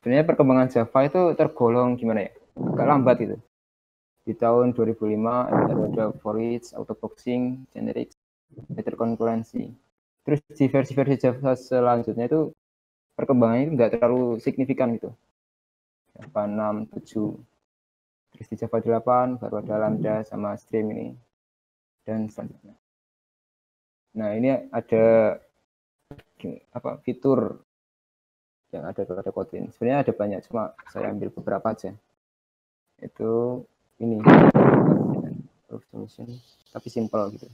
sebenarnya perkembangan Java itu tergolong gimana ya? Agak lambat itu. Di tahun 2005 ada for each, autoboxing, generic, better konkurensi. Terus di versi-versi Java selanjutnya itu perkembangannya itu nggak terlalu signifikan gitu. Java 6, 7, terus di Java 8 baru ada Lambda sama Stream ini dan selanjutnya. Nah ini ada apa fitur yang ada pada Kotlin. Sebenarnya ada banyak, cuma saya ambil beberapa aja. Itu ini solution, tapi simple gitu.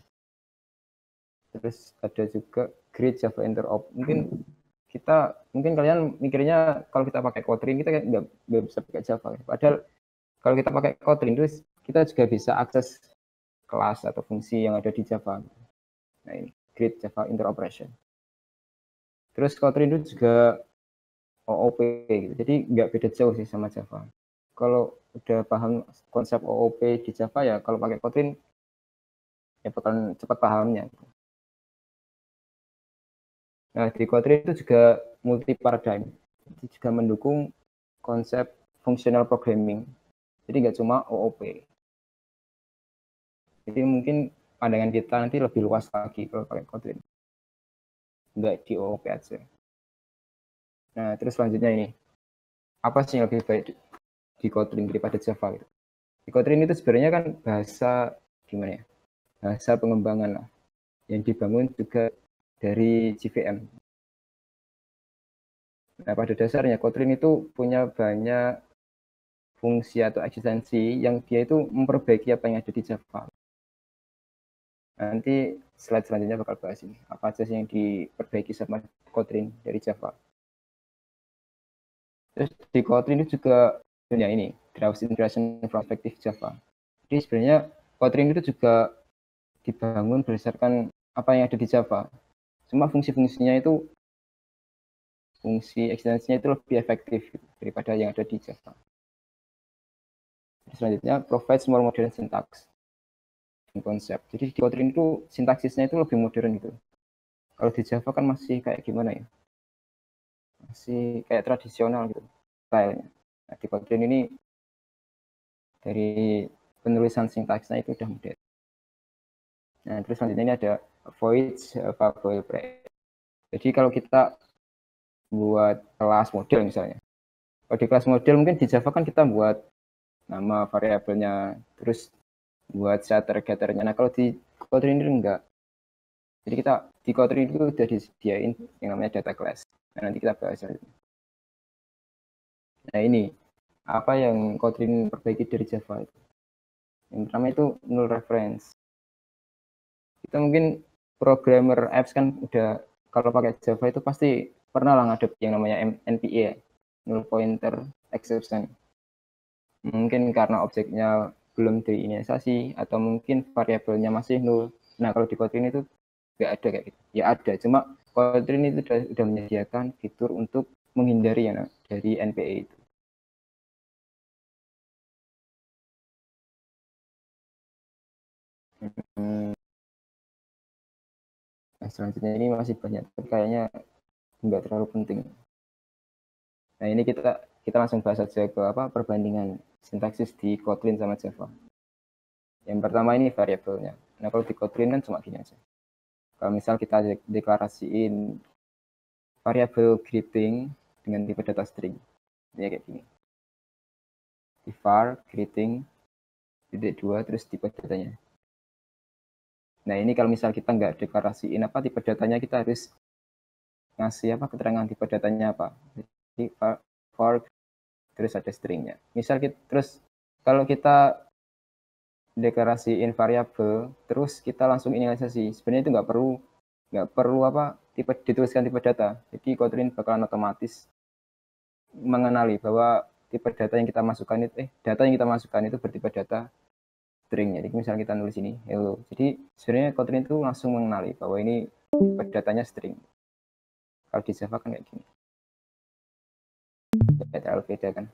Terus ada juga Grid Java Interop. Mungkin kita mungkin kalian mikirnya kalau kita pakai Kotlin kita nggak nggak bisa pakai Java. Padahal kalau kita pakai Kotlin terus kita juga bisa akses kelas atau fungsi yang ada di Java. Nah ini Grid Java Interoperation. Terus Kotlin itu juga OOP gitu. Jadi nggak beda jauh sih sama Java. Kalau udah paham konsep OOP di Java ya kalau pakai Kotlin ya bakal cepat pahamnya. Nah, di Kotlin itu juga multi paradigm. Jadi juga mendukung konsep functional programming. Jadi nggak cuma OOP. Jadi mungkin pandangan kita nanti lebih luas lagi kalau pakai Kotlin. Nggak di OOP aja. Nah, terus selanjutnya ini. Apa sih yang lebih baik di Kotlin daripada Java gitu? Di Kotlin itu sebenarnya kan bahasa gimana ya? Bahasa pengembangan lah. Yang dibangun juga dari JVM. Nah, pada dasarnya Kotlin itu punya banyak fungsi atau eksistensi yang dia itu memperbaiki apa yang ada di Java. Nanti slide selanjutnya bakal bahas ini. Apa aja sih yang diperbaiki sama Kotlin dari Java. Terus di Kotlin itu juga punya ini, Draws Integration Perspective Java. Jadi sebenarnya Kotlin itu juga dibangun berdasarkan apa yang ada di Java. Cuma fungsi-fungsinya itu fungsi ekstensinya itu lebih efektif daripada yang ada di Java. Selanjutnya, provides more modern syntax konsep. Jadi di Kotlin itu sintaksisnya itu lebih modern gitu. Kalau di Java kan masih kayak gimana ya? Masih kayak tradisional gitu stylenya. Nah, di Kotlin ini dari penulisan sintaksnya itu udah modern. Nah, terus selanjutnya ini ada void variable break. Jadi kalau kita buat kelas model misalnya. Kalau di kelas model mungkin di Java kan kita buat nama variabelnya, terus buat setter getternya. Nah, kalau di Kotlin ini enggak. Jadi kita di Kotlin itu udah disediain yang namanya data class. Nah, nanti kita bahas. Nah, ini apa yang Kotlin perbaiki dari Java itu. Yang pertama itu null reference. Kita mungkin programmer apps kan udah kalau pakai Java itu pasti pernah lah ngadep yang namanya NPE, null pointer exception. Mungkin karena objeknya belum diinisiasi atau mungkin variabelnya masih nul. Nah, kalau di Kotlin itu nggak ada kayak gitu. Ya ada, cuma Kotlin itu sudah, sudah menyediakan fitur untuk menghindari ya dari NPE itu. Hmm. Nah, selanjutnya ini masih banyak, tapi kayaknya nggak terlalu penting. Nah, ini kita kita langsung bahas saja ke apa perbandingan sintaksis di Kotlin sama Java. Yang pertama ini variabelnya. Nah, kalau di Kotlin kan cuma gini aja kalau misal kita deklarasiin variabel greeting dengan tipe data string. Ya kayak gini. Var greeting titik dua terus tipe datanya. Nah ini kalau misal kita nggak deklarasiin apa tipe datanya kita harus ngasih apa keterangan tipe datanya apa. Jadi var terus ada stringnya. Misal kita terus kalau kita deklarasiin variabel terus kita langsung inisialisasi sebenarnya itu nggak perlu nggak perlu apa tipe dituliskan tipe data. Jadi Kotlin bakalan otomatis mengenali bahwa tipe data yang kita masukkan itu eh data yang kita masukkan itu bertipe data string. Jadi misalnya kita nulis ini hello. Jadi sebenarnya Kotlin itu langsung mengenali bahwa ini tipe datanya string. Kalau di Java kan kayak gini. Terlalu beda kan.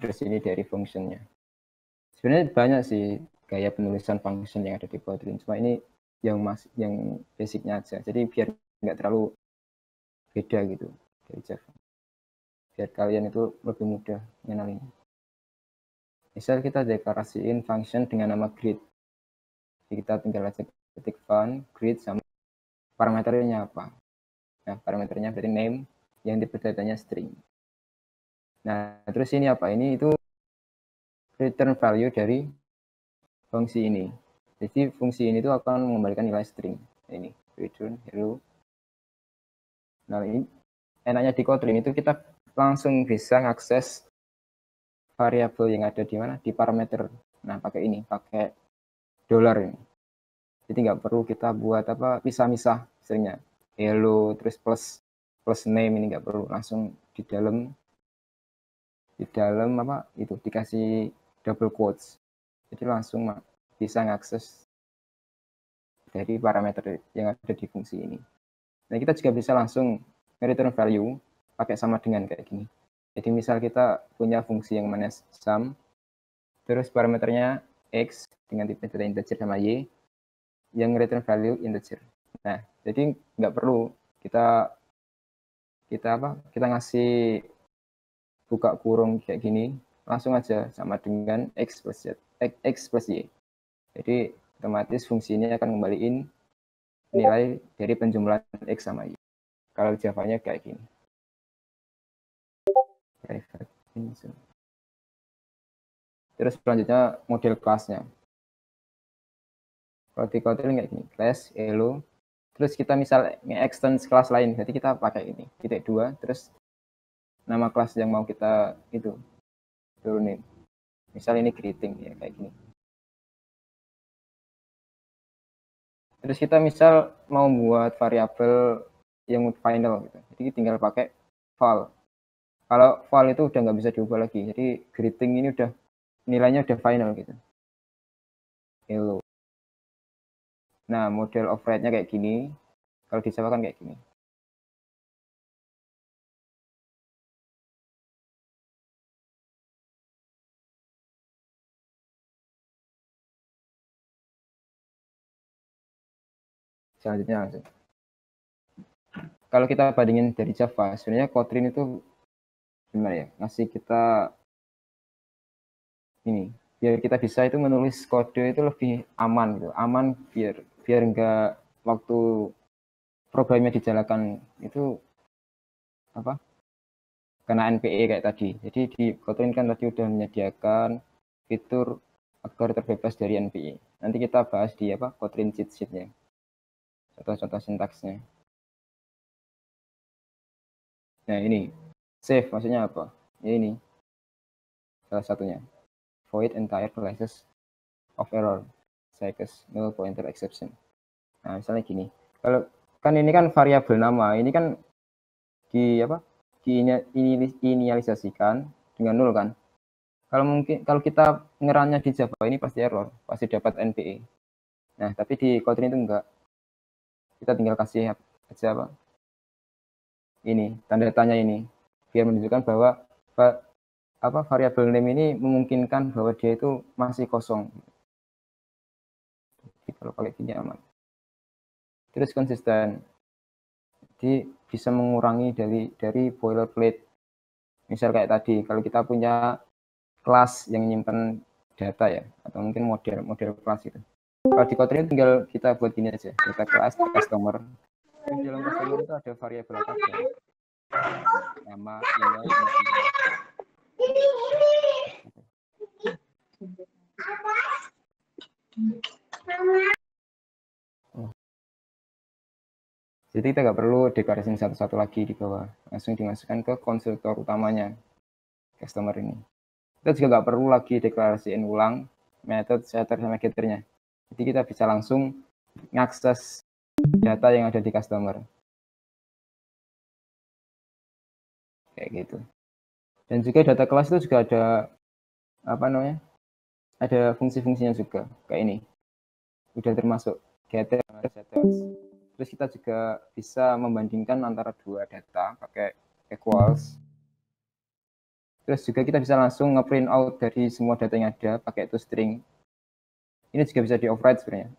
Terus ini dari fungsinya sebenarnya banyak sih gaya penulisan function yang ada di Kotlin cuma ini yang mas yang basicnya aja jadi biar nggak terlalu beda gitu dari Java biar kalian itu lebih mudah mengenalinya. Misal kita deklarasiin function dengan nama grid. Jadi kita tinggal aja ketik fun, grid sama parameternya apa. Nah, parameternya berarti name yang tipe datanya string. Nah, terus ini apa? Ini itu return value dari fungsi ini. Jadi fungsi ini itu akan mengembalikan nilai string. Ini return hello. Nah, ini enaknya di Kotlin itu kita langsung bisa mengakses variabel yang ada di mana di parameter. Nah, pakai ini, pakai dolar ini. Jadi nggak perlu kita buat apa pisah-misah stringnya. Hello terus plus plus name ini nggak perlu langsung di dalam di dalam apa itu dikasih double quotes. Jadi langsung bisa mengakses dari parameter yang ada di fungsi ini. Nah, kita juga bisa langsung return value pakai sama dengan kayak gini. Jadi misal kita punya fungsi yang mana sum, terus parameternya x dengan tipe data integer sama y, yang return value integer. Nah, jadi nggak perlu kita kita apa? Kita ngasih buka kurung kayak gini, langsung aja sama dengan x plus y, x plus y. Jadi otomatis fungsi ini akan kembaliin nilai dari penjumlahan x sama y. Kalau Java-nya kayak gini Terus selanjutnya model kelasnya. Kalau di Kotlin kayak gini, class, elo, terus kita misal nge-extend kelas lain, jadi kita pakai ini, titik dua, terus nama kelas yang mau kita itu turunin. Misal ini greeting ya kayak gini. Terus kita misal mau buat variabel yang final gitu. Jadi tinggal pakai val kalau file itu udah nggak bisa diubah lagi. Jadi greeting ini udah nilainya udah final gitu. Hello. Nah, model override-nya kayak gini. Kalau di Java kan kayak gini. Selanjutnya langsung. Kalau kita bandingin dari Java, sebenarnya Kotlin itu gimana ya? Ngasih kita ini biar kita bisa itu menulis kode itu lebih aman gitu. Aman biar biar enggak waktu programnya dijalankan itu apa? Kena NPE kayak tadi. Jadi di Kotlin kan tadi udah menyediakan fitur agar terbebas dari NPE nanti kita bahas di apa? Kotlin cheat sheetnya contoh-contoh sintaksnya nah ini Save maksudnya apa? Ya ini. Salah satunya. Void entire classes of error. Cycles null pointer exception. Nah, misalnya gini. Kalau kan ini kan variabel nama, ini kan di apa? diinisialisasikan dengan nol kan. Kalau mungkin kalau kita ngerannya di Java ini pasti error, pasti dapat NPE. Nah, tapi di Kotlin itu enggak. Kita tinggal kasih aja apa? Ini, tanda tanya ini biar menunjukkan bahwa apa variabel name ini memungkinkan bahwa dia itu masih kosong. Jadi kalau pakai gini aman. Terus konsisten. Jadi bisa mengurangi dari dari boilerplate. Misal kayak tadi, kalau kita punya kelas yang menyimpan data ya, atau mungkin model model kelas itu. Kalau di Kotlin tinggal kita buat gini aja, data kelas customer. Di dalam customer itu ada variabel apa aja nama email Jadi kita nggak perlu deklarasi satu-satu lagi di bawah, langsung dimasukkan ke konsultor utamanya, customer ini. Kita juga nggak perlu lagi deklarasiin ulang method setter sama getternya. Jadi kita bisa langsung mengakses data yang ada di customer. kayak gitu. Dan juga data kelas itu juga ada apa namanya ada fungsi-fungsinya juga kayak ini. Udah termasuk getter terus kita juga bisa membandingkan antara dua data pakai equals. Terus juga kita bisa langsung ngeprint out dari semua data yang ada pakai itu string ini juga bisa di override sebenarnya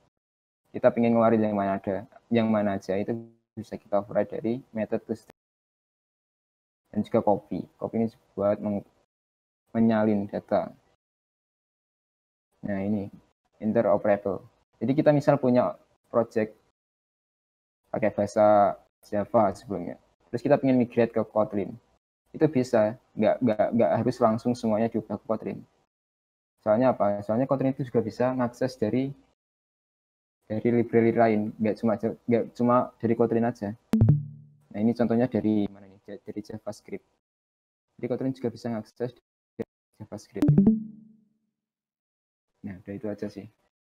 kita ingin ngeluarin yang mana ada yang mana aja itu bisa kita override dari method to dan juga copy. Copy ini buat menyalin data. Nah ini interoperable. Jadi kita misal punya project pakai bahasa Java sebelumnya, terus kita ingin migrate ke Kotlin, itu bisa, nggak nggak nggak harus langsung semuanya diubah ke Kotlin. Soalnya apa? Soalnya Kotlin itu juga bisa mengakses dari dari library lain, nggak cuma nggak cuma dari Kotlin aja. Nah ini contohnya dari mana nih? Dari JavaScript. Jadi Kotlin juga bisa mengakses dari JavaScript. Nah, udah itu aja sih.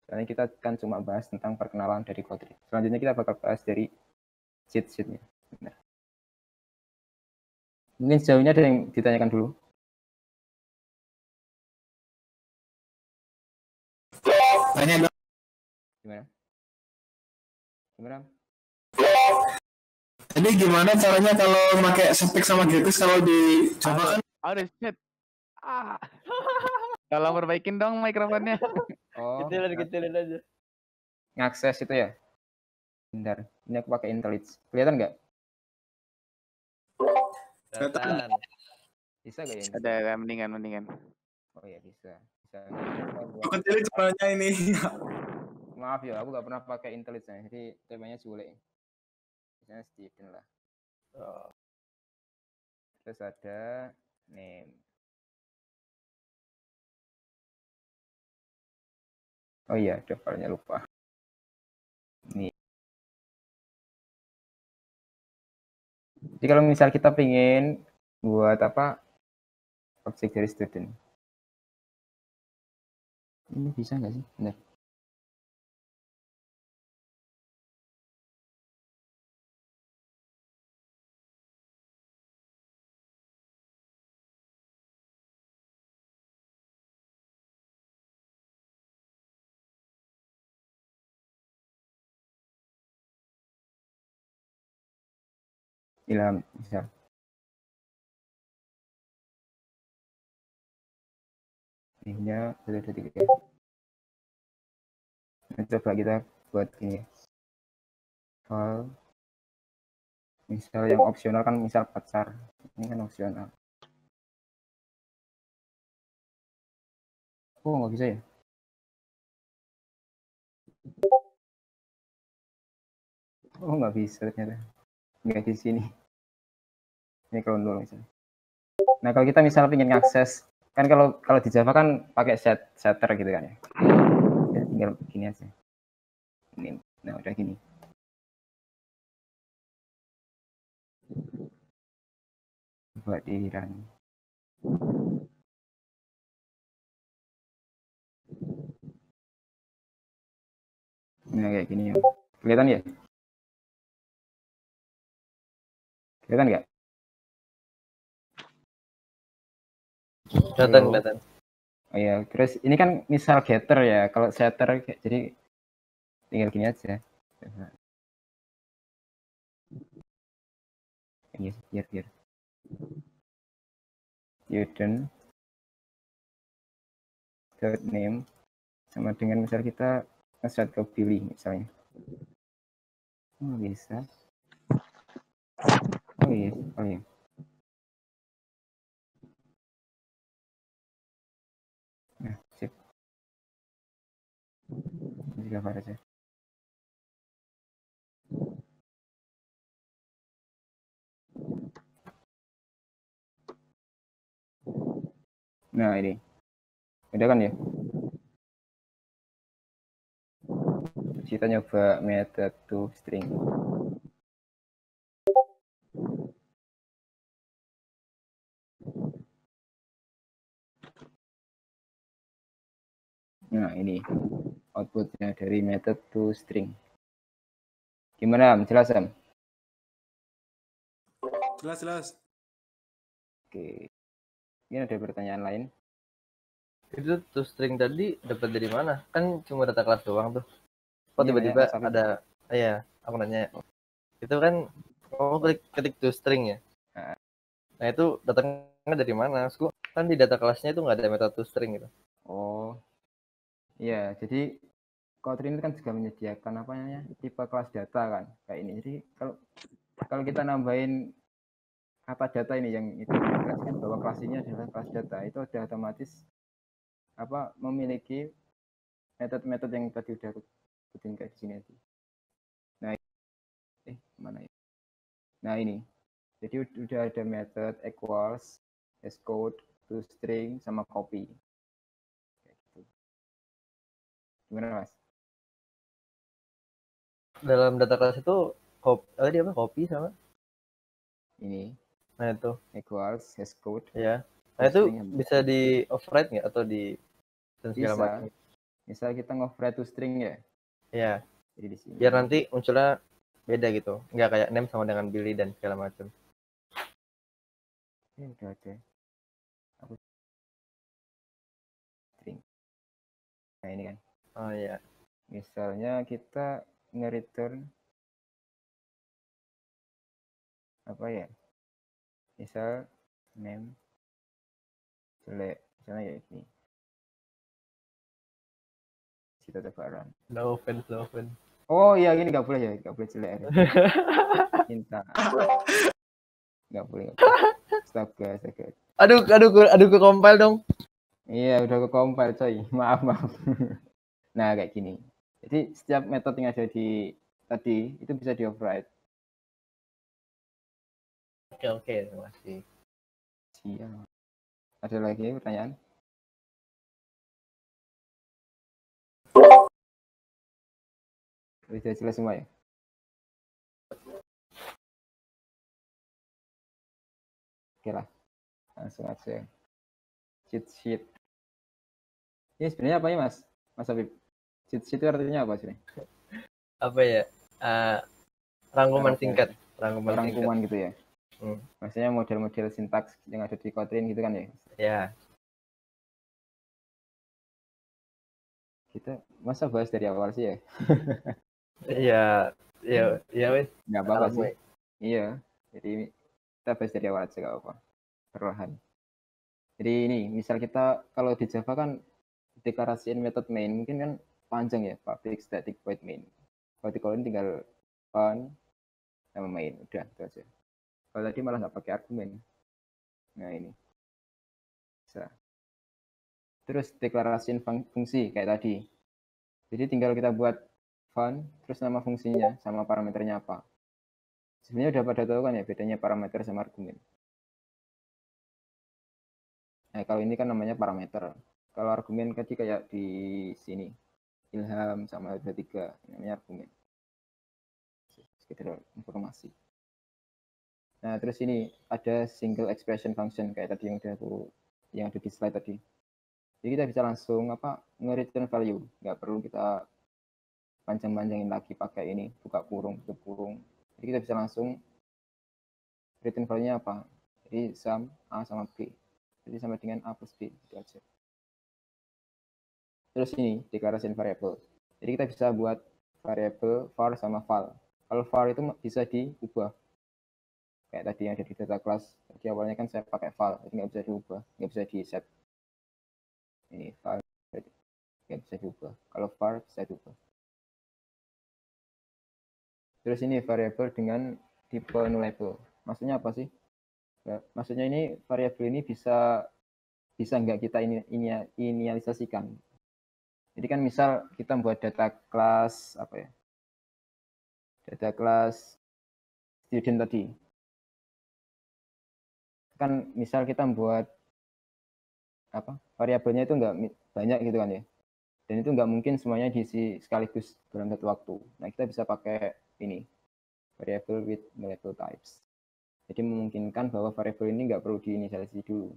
Soalnya kita kan cuma bahas tentang perkenalan dari Kotlin. Selanjutnya kita bakal bahas dari sheet-sheetnya. Benar. Mungkin sejauhnya ada yang ditanyakan dulu. Tanya dong. Gimana? Gimana? Jadi gimana caranya kalau pakai Sepik sama Getis kalau di Java kan? Aduh, shit. Ah. Tolong perbaikin dong mikrofonnya. Oh, Kecilin, kecilin aja. ngakses itu ya? Bentar, ini aku pakai IntelliJ. Kelihatan nggak? Kelihatan. Bisa nggak ya? ini? Ada ada, mendingan mendingan. Oh iya bisa. Bisa. Aku kecilin caranya ini. Maaf ya, aku nggak pernah pakai IntelliJ ya, jadi temanya sulit. Misalnya student lah. Oh, Terus ada name. Oh iya, ada filenya lupa. Ini. Jadi kalau misal kita pengen buat apa objek dari student. Ini bisa nggak sih? Benar. Ilham, bisa. Ini satu dua tiga. Nah, coba kita buat ini. ya. File. Misal yang opsional kan misal pacar. Ini kan opsional. Oh, nggak bisa ya? Oh, nggak bisa ternyata. Nggak di sini. Ini kalau misalnya. Nah, kalau kita misal ingin ngakses, kan kalau kalau di Java kan pakai set setter gitu kan ya. Ya, tinggal gini aja. Ini, nah udah gini. Buat di run. Nah, kayak gini ya. Kelihatan ya? Kelihatan nggak? Kelihatan, kelihatan. Oh iya, terus ini kan misal getter ya. Kalau setter kayak- jadi tinggal gini aja. Iya, biar biar. Student dot name sama dengan misal kita nge-set ke Billy misalnya. Oh, bisa. Oh iya, oh iya. Aja. Nah, ini. Udah kan ya? Kita nyoba method to string. Nah, ini outputnya dari method to string. Gimana? Jelas, Am? Jelas jelas. Oke. Ini ada pertanyaan lain. Itu tuh string tadi dapat dari mana? Kan cuma data kelas doang tuh. Kok Iya, tiba-tiba sampai- ada ah, iya, aku nanya. Itu kan kamu klik ketik to string ya. Ah. Nah, itu datangnya dari mana? Kan di data kelasnya itu nggak ada metode to string gitu. Oh, iya. Jadi Kotlin kan juga menyediakan apa namanya tipe kelas data kan, kayak ini. Jadi kalau kalau kita nambahin apa data ini yang itu dikasihkan bahwa kelas ini adalah kelas data itu udah otomatis apa memiliki metode-metode yang tadi udah aku sebutin kayak di sini tadi. Nah, eh mana ya? Nah ini, jadi ud- udah ada method equals, hashcode, toString, sama copy. Gimana mas? Dalam data kelas itu kopi, tadi apa kopi sama? Ini Nah itu, equals, hashcode, ya. Nah itu bisa di override nggak atau di dan segala Bisa. macam? Misal kita nge-override toString ya, Ya, jadi di sini. biar nanti munculnya beda gitu, nggak kayak name sama dengan Billy dan segala macam. Eh, udah ada. Aku string. Nah ini kan. Oh iya, Misalnya kita nge-return apa ya? Misal name jelek, misalnya ya ini. Cita tebaran. no offense, no offense. Oh iya gini nggak boleh ya, nggak boleh jelek. ya. Cinta. Nggak boleh. Astaga, astaga. Aduh, aduh, aduh, ke compile dong. Iya, udah ke compile coy. Maaf, maaf. Nah, kayak gini. Jadi setiap metode yang ada di tadi itu bisa di override. Oke, oke, terima kasih. Siap. Ada lagi pertanyaan? Sudah jelas semua ya? Oke lah, langsung aja. Cheat sheet. Ini sebenarnya apa ya mas? Mas Habib? Cheat sheet itu artinya apa sih? Apa ya? Eh, rangkuman singkat, rangkuman singkat. Rangkuman gitu ya? Hmm. Maksudnya model-model sintaks yang ada di Kotlin gitu kan ya? Ya, Kita masa bahas dari awal sih ya? iya, iya, iya, wes. Nggak apa-apa sih. wes. Iya, jadi kita bahas dari awal aja gak apa perlahan. Jadi ini, misal kita kalau di Java kan deklarasiin metode main mungkin kan panjang ya, public static void main. Kalau di Kotlin tinggal fun sama main, udah itu aja. Kalau tadi malah nggak pakai argumen. Nah ini, bisa. Terus deklarasiin fung- fungsi kayak tadi. Jadi tinggal kita buat fun, terus nama fungsinya sama parameternya apa. Sebenarnya udah pada tahu kan ya bedanya parameter sama argumen. Nah, kalau ini kan namanya parameter. Kalau argumen tadi kayak di sini. Ilham sama ada tiga namanya argumen. Sekedar informasi. Nah, terus ini ada single expression function kayak tadi yang udah aku yang ada di slide tadi. Jadi kita bisa langsung apa nge-return value, nggak perlu kita panjang-panjangin lagi pakai ini buka kurung tutup kurung jadi kita bisa langsung return value-nya apa jadi sum A sama B jadi sama dengan A plus B itu aja terus ini deklarasiin variabel jadi kita bisa buat variabel var sama val kalau var itu bisa diubah kayak tadi yang ada di data class tadi awalnya kan saya pakai val jadi nggak bisa diubah nggak bisa di set ini val nggak bisa diubah kalau var bisa diubah Terus ini variabel dengan tipe nullable. Maksudnya apa sih? Ya, maksudnya ini variabel ini bisa bisa nggak kita ini, ini inisialisasikan. Jadi kan misal kita buat data kelas apa ya? Data kelas student tadi. Kan misal kita buat apa? Variabelnya itu nggak mi- banyak gitu kan ya. Dan itu nggak mungkin semuanya diisi sekaligus dalam satu waktu. Nah, kita bisa pakai ini variable with multiple types. Jadi memungkinkan bahwa variabel ini nggak perlu diinisialisasi dulu.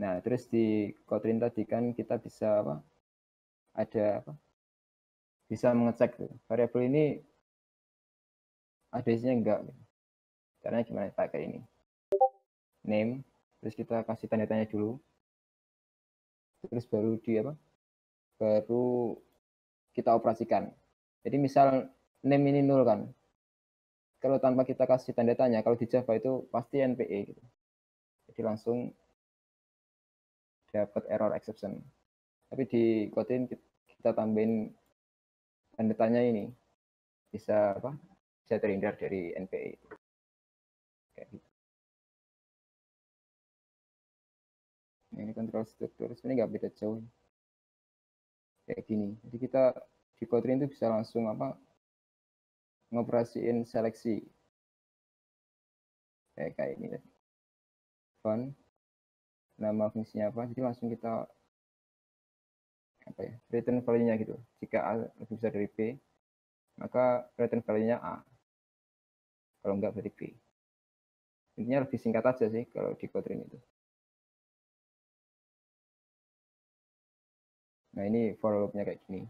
Nah, terus di Kotlin tadi kan kita bisa apa? Ada apa? Bisa mengecek tuh. Variabel ini ada isinya enggak? Caranya gimana? Pakai ini. Name, terus kita kasih tanda tanya dulu. Terus baru di apa? Baru kita operasikan. Jadi misal name ini nol kan. Kalau tanpa kita kasih tanda tanya, kalau di Java itu pasti NPE gitu. Jadi langsung dapat error exception. Tapi di Kotlin kita tambahin tanda tanya ini bisa apa? Bisa terhindar dari NPE. kayak gitu. Ini kontrol struktur sebenarnya nggak beda jauh kayak gini. Jadi kita di Kotlin itu bisa langsung apa ngoperasiin seleksi kayak kayak ini. Font, nama fungsinya apa, jadi langsung kita apa ya return value-nya gitu. Jika A lebih besar dari B, maka return value-nya A. Kalau enggak berarti B. Intinya lebih singkat aja sih kalau di Kotlin itu. Nah ini for loop-nya kayak gini.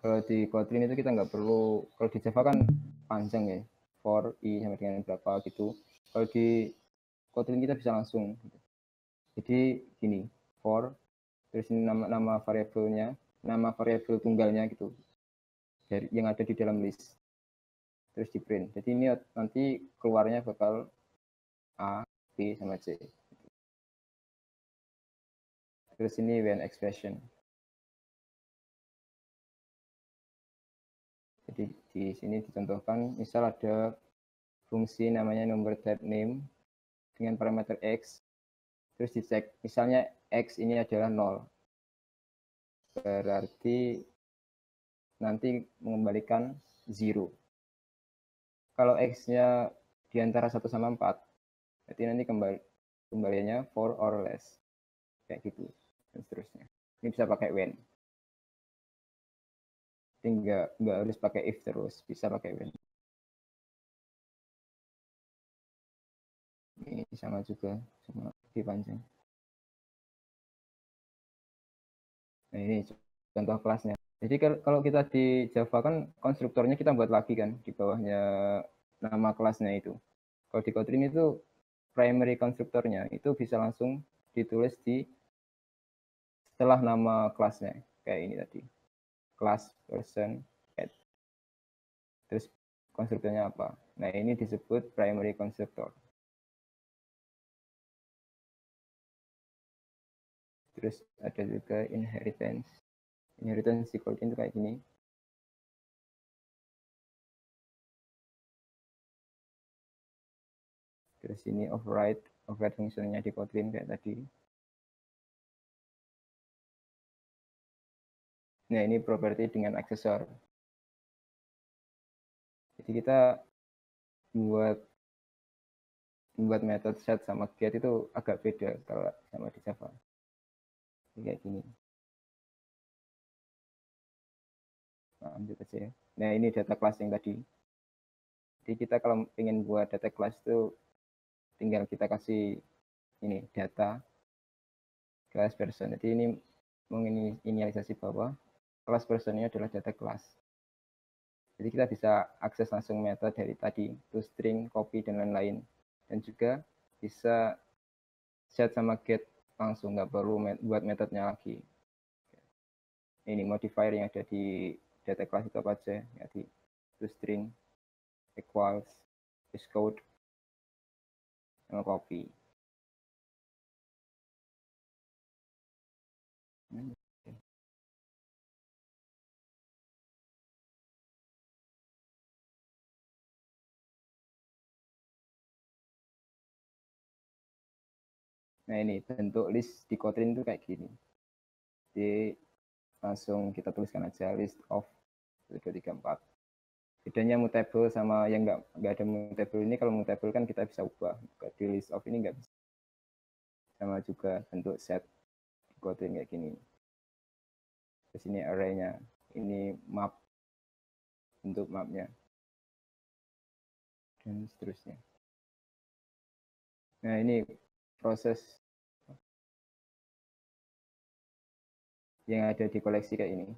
Kalau di Kotlin itu kita nggak perlu, kalau di Java kan panjang ya, for i sampai dengan berapa gitu. Kalau di Kotlin kita bisa langsung. Gitu. Jadi gini, for terus ini nama nama variabelnya, nama variabel tunggalnya gitu dari yang ada di dalam list terus di print. Jadi ini nanti keluarnya bakal A, B sama C. Terus ini when expression. Di sini dicontohkan, misal ada fungsi namanya number type name dengan parameter x, terus dicek, misalnya x ini adalah 0. Berarti nanti mengembalikan 0. Kalau x-nya di antara 1 sama 4, berarti nanti kembali kembaliannya 4 or less. Kayak gitu, dan seterusnya. Ini bisa pakai when. Jadi nggak, harus pakai if terus, bisa pakai when. Ini sama juga, cuma lebih panjang. Nah ini contoh kelasnya. Jadi kalau kita di Java kan konstruktornya kita buat lagi kan di bawahnya nama kelasnya itu. Kalau di Kotlin itu primary konstruktornya itu bisa langsung ditulis di setelah nama kelasnya kayak ini tadi. Class person add. Terus konstruktornya apa? Nah, ini disebut primary constructor. Terus ada juga inheritance inheritance di Kotlin itu kayak gini. Terus ini override, override fungsinya di Kotlin kayak tadi. Nah ini property dengan aksesor. Jadi kita buat buat metode set sama get itu agak beda kalau sama di Java. Kayak gini. lanjut aja ya. Nah ini data kelas yang tadi. Jadi kita kalau ingin buat data kelas itu tinggal kita kasih ini data kelas person. Jadi ini menginisialisasi bahwa kelas person adalah data kelas. Jadi kita bisa akses langsung metode dari tadi, to string, copy, dan lain-lain. Dan juga bisa set sama get langsung, nggak perlu buat metodenya lagi. Ini modifier yang ada di data kelas itu apa aja ya di to string equals is code sama copy Nah ini bentuk list di Kotlin itu kayak gini. Jadi langsung kita tuliskan aja list of 1, 2, 3, 4. Bedanya mutable sama yang nggak nggak ada mutable ini kalau mutable kan kita bisa ubah. Di list of ini nggak bisa. Sama juga bentuk set Kotlin kayak gini. Terus ini array-nya. Ini map bentuk mapnya. Dan seterusnya. Nah ini proses yang ada di koleksi kayak ini.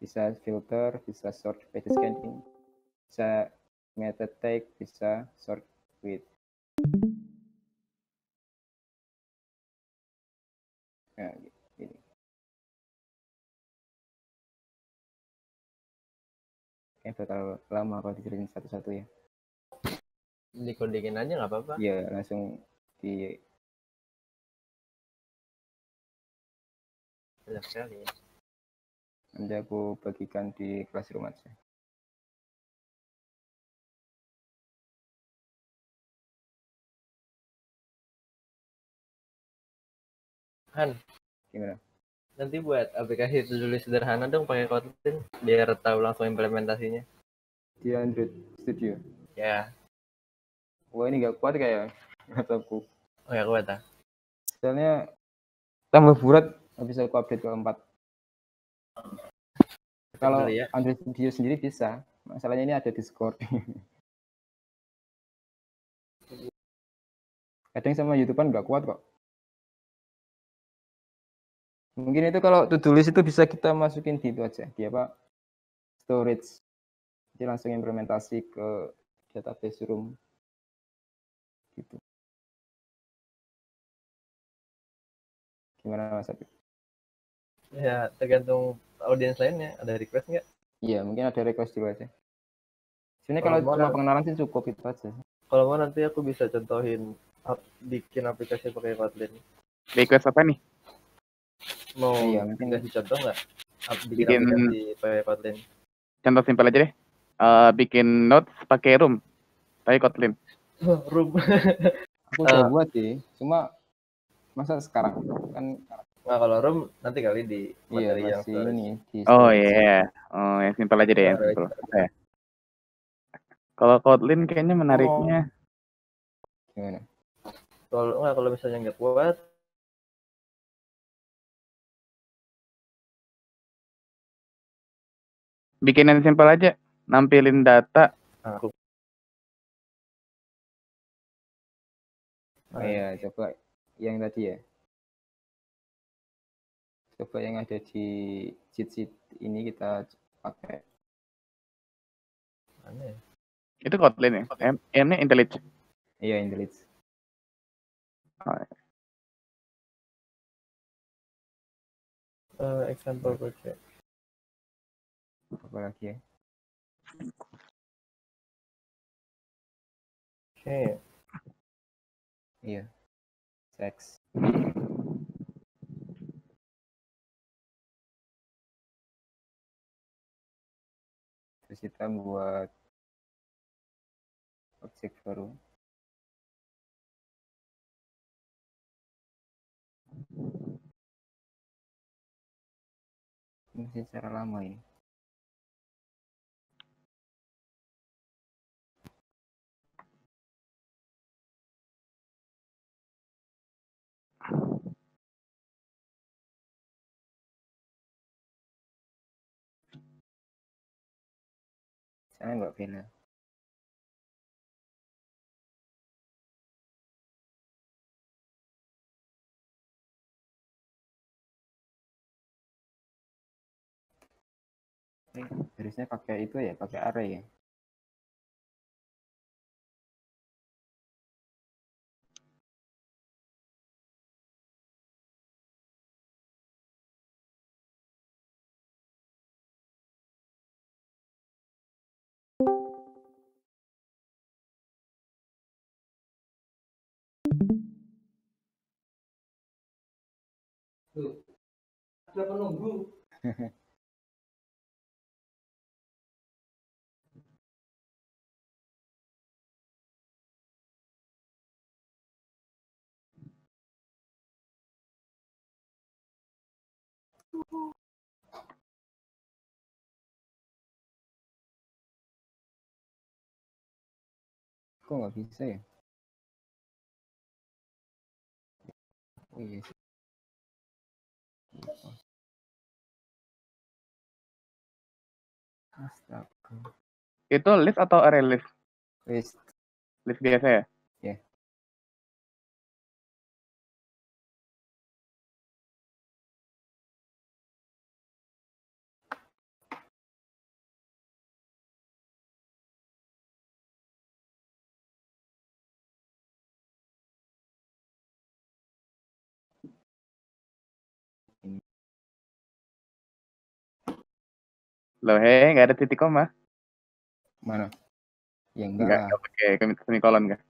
Bisa filter, bisa sort page scanning, bisa meta tag, bisa sort with. Nah, ini. Kayak bakal lama kalau diceritain satu-satu ya. Dikodingin aja nggak apa-apa. Iya, langsung di Banyak sekali. Nanti aku bagikan di classroom aja. Han, Gimana? nanti buat aplikasi to-do list sederhana dong pakai Kotlin biar tahu langsung implementasinya. Di Android Studio. Ya, Wah ini nggak kuat kayak laptopku. oh ya kuat ah. Soalnya tambah nggak bisa aku update ke 4. Kalau ya. Android Studio sendiri bisa. Masalahnya ini ada Discord. Kadang sama YouTube nggak kuat kok. Mungkin itu kalau to-do list itu bisa kita masukin di itu aja. Di apa? Storage. Jadi langsung implementasi ke database room. Gitu. Gimana Mas Apip? Ya tergantung audiens lainnya. Ada request nggak? Iya, mungkin ada request dulu aja. Sebenarnya Kalau kalau mau cuma ada- pengenalan sih cukup itu aja. Kalau mau nanti aku bisa contohin ap- bikin aplikasi pakai Kotlin. Request apa nih? Mau Iya, mungkin kasih contoh nggak? Bikin, Bikin- aplikasi pakai Kotlin. Contoh simpel aja deh. Eh, bikin notes pakai room. Pakai Kotlin. Room. Aku udah Eh. buat sih, cuma masa sekarang kan Nah kalau room nanti kali di iya materi yang masih storage. ini di Oh iya. Oh, yang simpel aja deh, yang simpel. Oke. Kalau Kotlin kayaknya menariknya Gimana? Kalau nggak kalau misalnya nggak kuat, bikin yang simpel aja. Nampilin data. aku. Oh iya, coba yang tadi ya. Coba yang ada di cheat sheet ini kita pakai. Mana ya? Itu Kotlin ya. M, M-nya IntelliJ. Iya, IntelliJ. Eh, example project. Apa lagi ya? Oke. Iya. Sex. Terus kita buat objek baru. Ini masih secara lama ini. Saya Mbak Bella. Ini harusnya pakai itu ya, pakai array ya. Ada penunggu. Kok nggak bisa ya? Oh iya sih. Astaga. Itu list atau array list? List. List biasa ya? Loh, hei, nggak ada titik koma. Mana? Ya enggak. Enggak, enggak pakai semi semikolon enggak.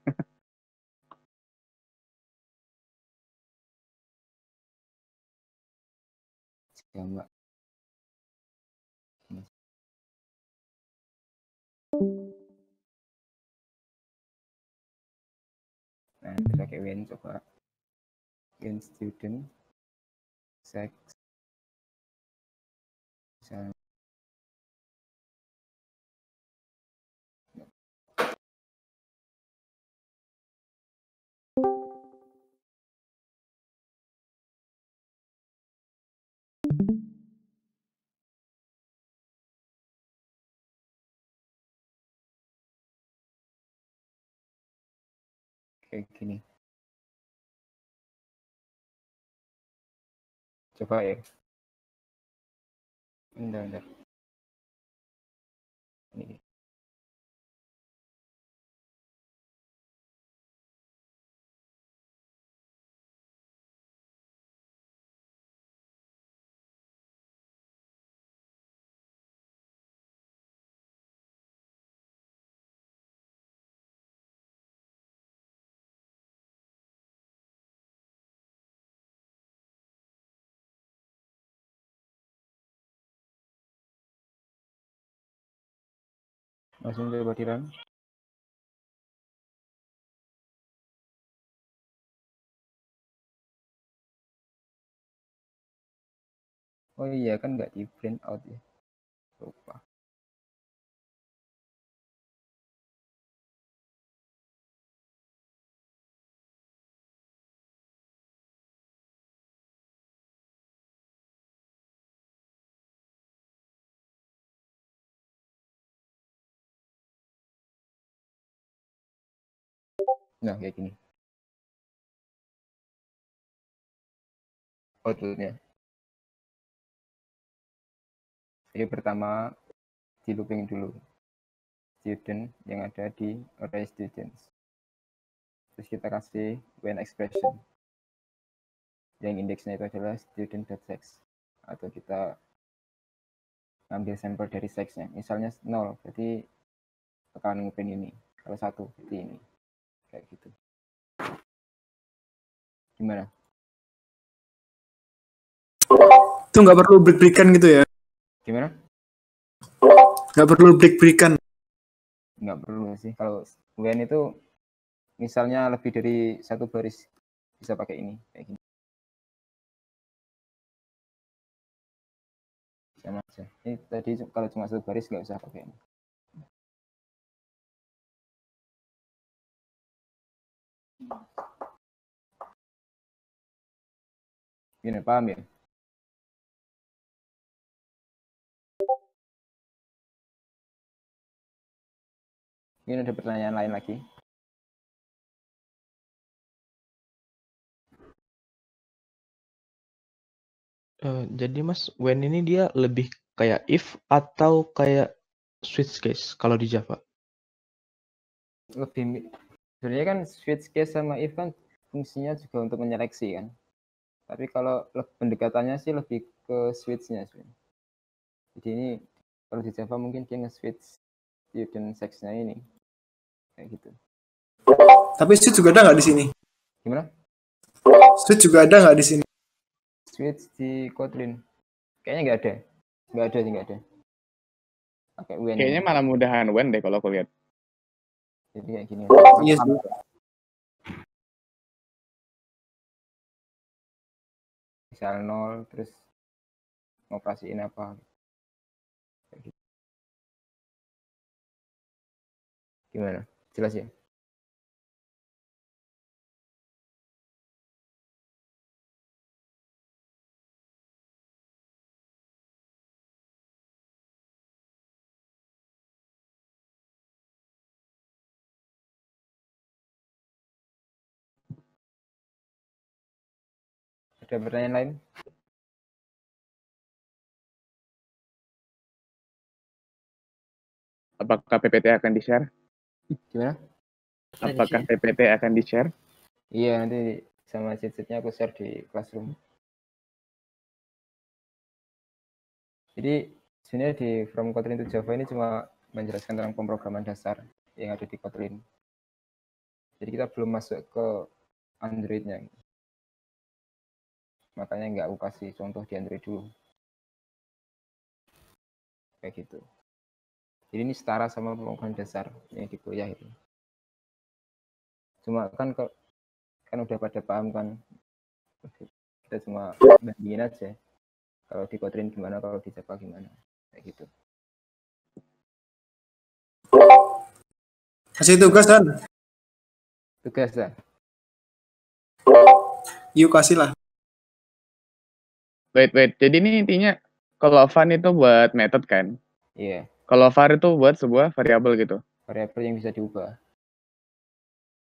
ya, enggak Nah, kita pakai when coba. When student sex misalnya kayak gini. Coba ya. Bentar, bentar. Di run. Oh iya kan nggak di print out ya. Lupa. Nah, kayak gini. Outputnya. Jadi pertama di looping dulu student yang ada di array students. Terus kita kasih when expression. Yang indeksnya itu adalah student.sex. Atau kita ambil sampel dari sexnya. Misalnya 0, berarti akan ngupin ini. Kalau satu, berarti ini kayak gitu. Gimana? Itu nggak perlu break-breakan gitu ya? gimana? Nggak perlu break-breakan. nggak perlu sih. Kalau when itu misalnya lebih dari satu baris bisa pakai ini kayak gini. Sama aja. Ini tadi kalau cuma satu baris nggak usah pakai ini Gini, paham ya? Ini ada pertanyaan lain lagi. Eh, jadi Mas, when ini dia lebih kayak if atau kayak switch case kalau di Java? Lebih sebenarnya kan switch case sama if kan fungsinya juga untuk menyeleksi kan. Tapi kalau pendekatannya sih lebih ke switch-nya sebenarnya. Jadi ini kalau di Java mungkin dia nge-switch student sex-nya ini. Kayak gitu. Tapi switch juga ada nggak di sini? Gimana? Switch juga ada nggak di sini? Switch di Kotlin. Kayaknya nggak ada. Nggak ada sih, nggak ada. Pakai when. Kayaknya malah mudahan when deh kalau aku lihat. Jadi kayak gini. Iya sih. Misal nol, terus ngoperasiin apa. Gitu. Gimana? Jelas ya? Ada pertanyaan lain? Apakah PPT akan di-share? Gimana? Apakah PPT akan di-share? Iya, nanti sama sheet-sheetnya aku share di classroom. Jadi sebenarnya di From Kotlin to Java ini cuma menjelaskan tentang pemrograman dasar yang ada di Kotlin. Jadi kita belum masuk ke Android-nya. Makanya nggak aku kasih contoh di Android dulu. Kayak gitu. Jadi ini setara sama pemrograman dasar yang di kuliah itu. Cuma kan ke- kan udah pada paham kan. Kita cuma bandingin aja. Kalau di Kotlin gimana, kalau di Java gimana. Kayak gitu. Kasih tugas kan? Tugas lah. Yuk kasih lah. Wait, wait. Jadi ini intinya kalau fun itu buat method kan? Iya, Kalau var itu buat sebuah variabel gitu. variabel yang bisa diubah.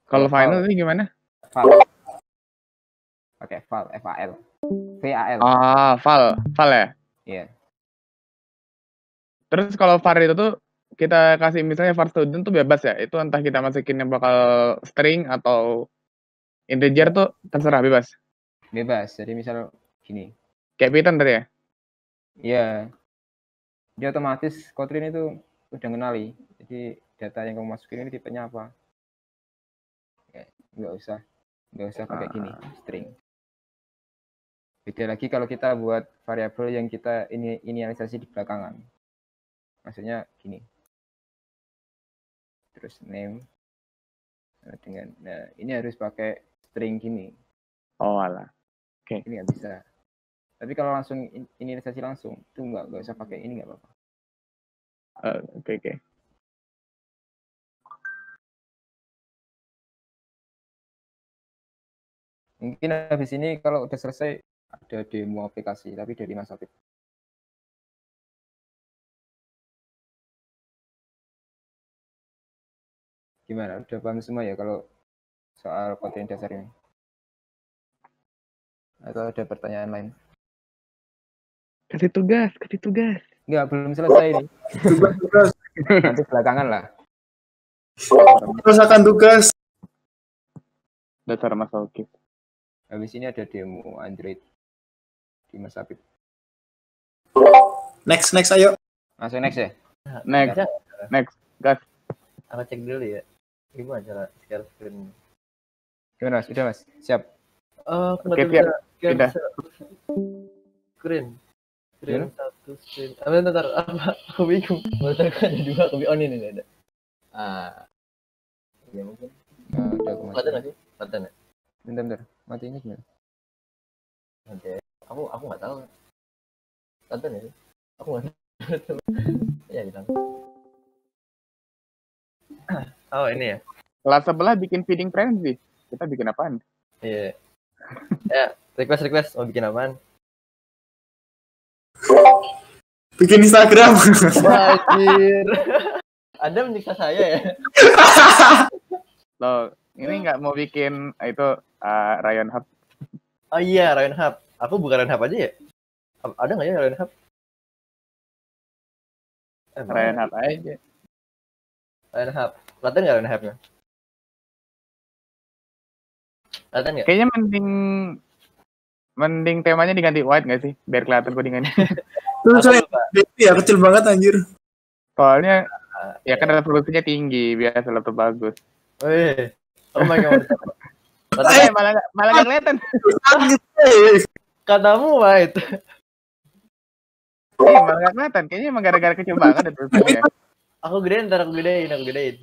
Kalau final itu gimana? Val. Pakai val, F-A-L. V-A-L. Ah, val, val ya. Iya. Terus kalau var itu tuh kita kasih misalnya var student tuh bebas ya. Itu entah kita masukin yang bakal string atau integer tuh terserah bebas. Bebas. Jadi misal gini. Kayak Python tadi ya. Iya. Dia otomatis Kotlin itu udah ngenali. Jadi data yang kamu masukin ini tipenya apa. Ya, nggak usah nggak usah pakai gini string. Beda lagi kalau kita buat variabel yang kita ini inisialisasi di belakangan. Maksudnya gini. Terus name Nah, dengan nah ini harus pakai string gini. Oh alah. Ini nggak bisa. Tapi kalau langsung in- inisialisasi langsung, itu nggak nggak usah pakai ini nggak apa-apa. Eh, Oke oke. Mungkin habis ini kalau udah selesai ada demo aplikasi, tapi dari Mas Apip. Gimana? Udah paham semua ya kalau soal konten dasar ini? Atau ada pertanyaan lain? Kasih tugas, kasih tugas. Enggak, belum selesai ini. Tugas, tugas. Nanti belakangan lah. Terus akan tugas. Dasar Mas Oki. Habis ini ada demo Android di Mas Apip. Next, next, ayo. Langsung next ya? Next, Bisa next, gas. aku cek dulu ya. Gimana cara share screen? Gimana Mas? Udah Mas? Siap? Aku Oke, share Udah. screen. Screen Gimana? satu screen. Bentar, bentar. apa? Aku bingung. Bentar, aku ada dua. Aku bingung. Oh, ini, ini, ada. Ah. Ya mungkin. Nah, udah aku masuk. nggak sih? Kelihatan ya? Bentar, bentar. Mati ini gimana? Nanti. Aku, aku nggak tahu. Kelihatan ya sih? Aku nggak tahu. ya, hilang. Oh, ini ya? Kelas sebelah bikin feeding frenzy. Kita bikin apaan? Iya. ya, request request mau bikin apaan? Bikin Instagram. Wajir. Anda menyiksa saya ya? Loh, ini nggak mau bikin eh, itu eh, Ryan Hub. Oh iya, Ryan Hub. Aku bukan Ryan Hub aja ya? Ada nggak ya Ryan Hub? Eh? Ryan Hub aja. Ryan Hub. Kelihatan nggak Ryan Hub-nya? Kelihatan nggak? Kayaknya mending mending temanya diganti white nggak sih? Biar kelihatan codingannya. Saya lupa. ya kecil banget anjir. Soalnya Ah, ya kan resolusinya tinggi, biasa laptop bagus. Wih. Oh my god. Eh, malah nggak- malah nggak kelihatan. Sakit, eh. Katamu, White. Iya, malah nggak kelihatan. Kayaknya emang gara-gara kecil banget itu resolusinya. Aku gedein, ntar aku gedein, aku gedein.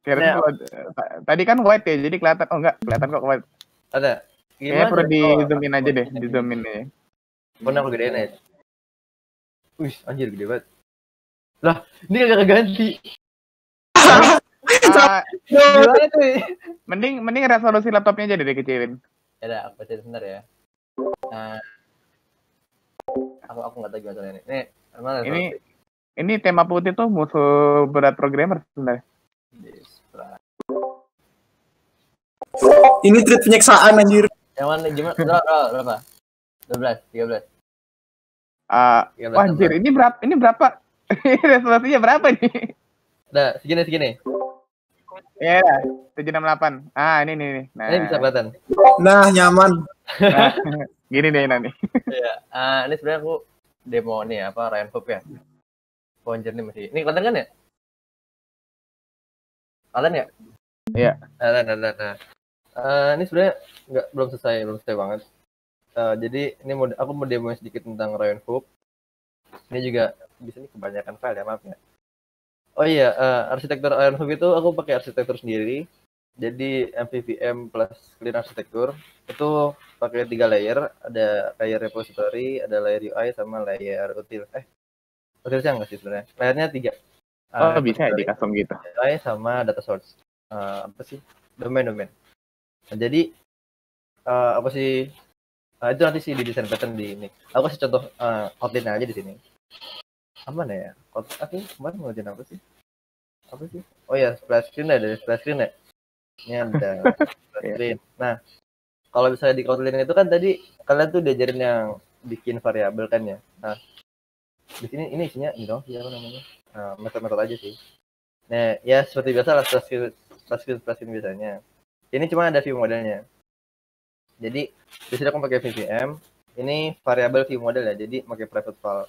Kira Ya. tadi kan white ya, jadi kelihatan. Oh enggak, kelihatan kok white. Ada. Kayaknya perlu di Oh, zoom in aja deh, di zoom in ya. Pernah aku gedein aja. Wih, anjir gede banget. Lah, ini kagak ganti. Ah, Gimana tuh? mending mending resolusi laptopnya aja deh dikecilin. Ya udah, aku baca sebentar ya. Nah, aku aku nggak tahu gimana caranya. Nih, mana? Ini ini tema putih tuh musuh berat programmer sebenarnya. Ini treat penyiksaan anjir. Yang mana? Gimana? Berapa? Berapa? 12, 13. Ah, 13 wah, anjir, ini berapa? Ini berapa? Resolusinya berapa nih? Udah, segini segini. Ya, dah, 768. Ah, ini nih nih. Nah, Ini bisa kelihatan. Nah, nyaman. nah, gini deh nanti. Iya. Ah, ini sebenarnya aku demo nih apa Ryan Hope ya. Pointer nih masih. Ini kelihatan kan ya? Kelihatan ya? Iya. Kelihatan, kelihatan. Nah. Eh, ini sebenarnya nggak belum selesai, belum selesai banget. Eh, jadi ini mau aku mau demo sedikit tentang Ryan Hope. Ini juga di sini kebanyakan file ya maaf ya. Oh iya eh, arsitektur Ironhook itu aku pakai arsitektur sendiri. Jadi MVVM plus clean arsitektur. Itu pakai tiga layer. Ada layer repository ada layer UI sama layer util. Eh utilnya enggak sih sebenarnya? Layernya tiga. Oh, Eh, bisa ya di custom gitu. UI sama data source. Eh, apa sih? Domain domain. Nah, jadi eh, apa sih eh, itu nanti sih di desain pattern di ini. Aku kasih contoh uh, outline aja di sini. Apa nih ya? Out- aku kemarin mau ngerjain apa sih? Apa sih? Oh ya splash screen ada splash screen ya? Ini ada splash Iya. screen. Nah kalau misalnya di outline itu kan tadi kalian tuh diajarin yang bikin variabel kan ya? Nah di sini ini isinya ini dong siapa namanya? Eh, metode-metode aja sih. Nah ya seperti biasa lah splash screen splash screen splash screen biasanya. Ini cuma ada view modelnya jadi di sini aku pakai VVM ini variabel view model ya jadi pakai private file.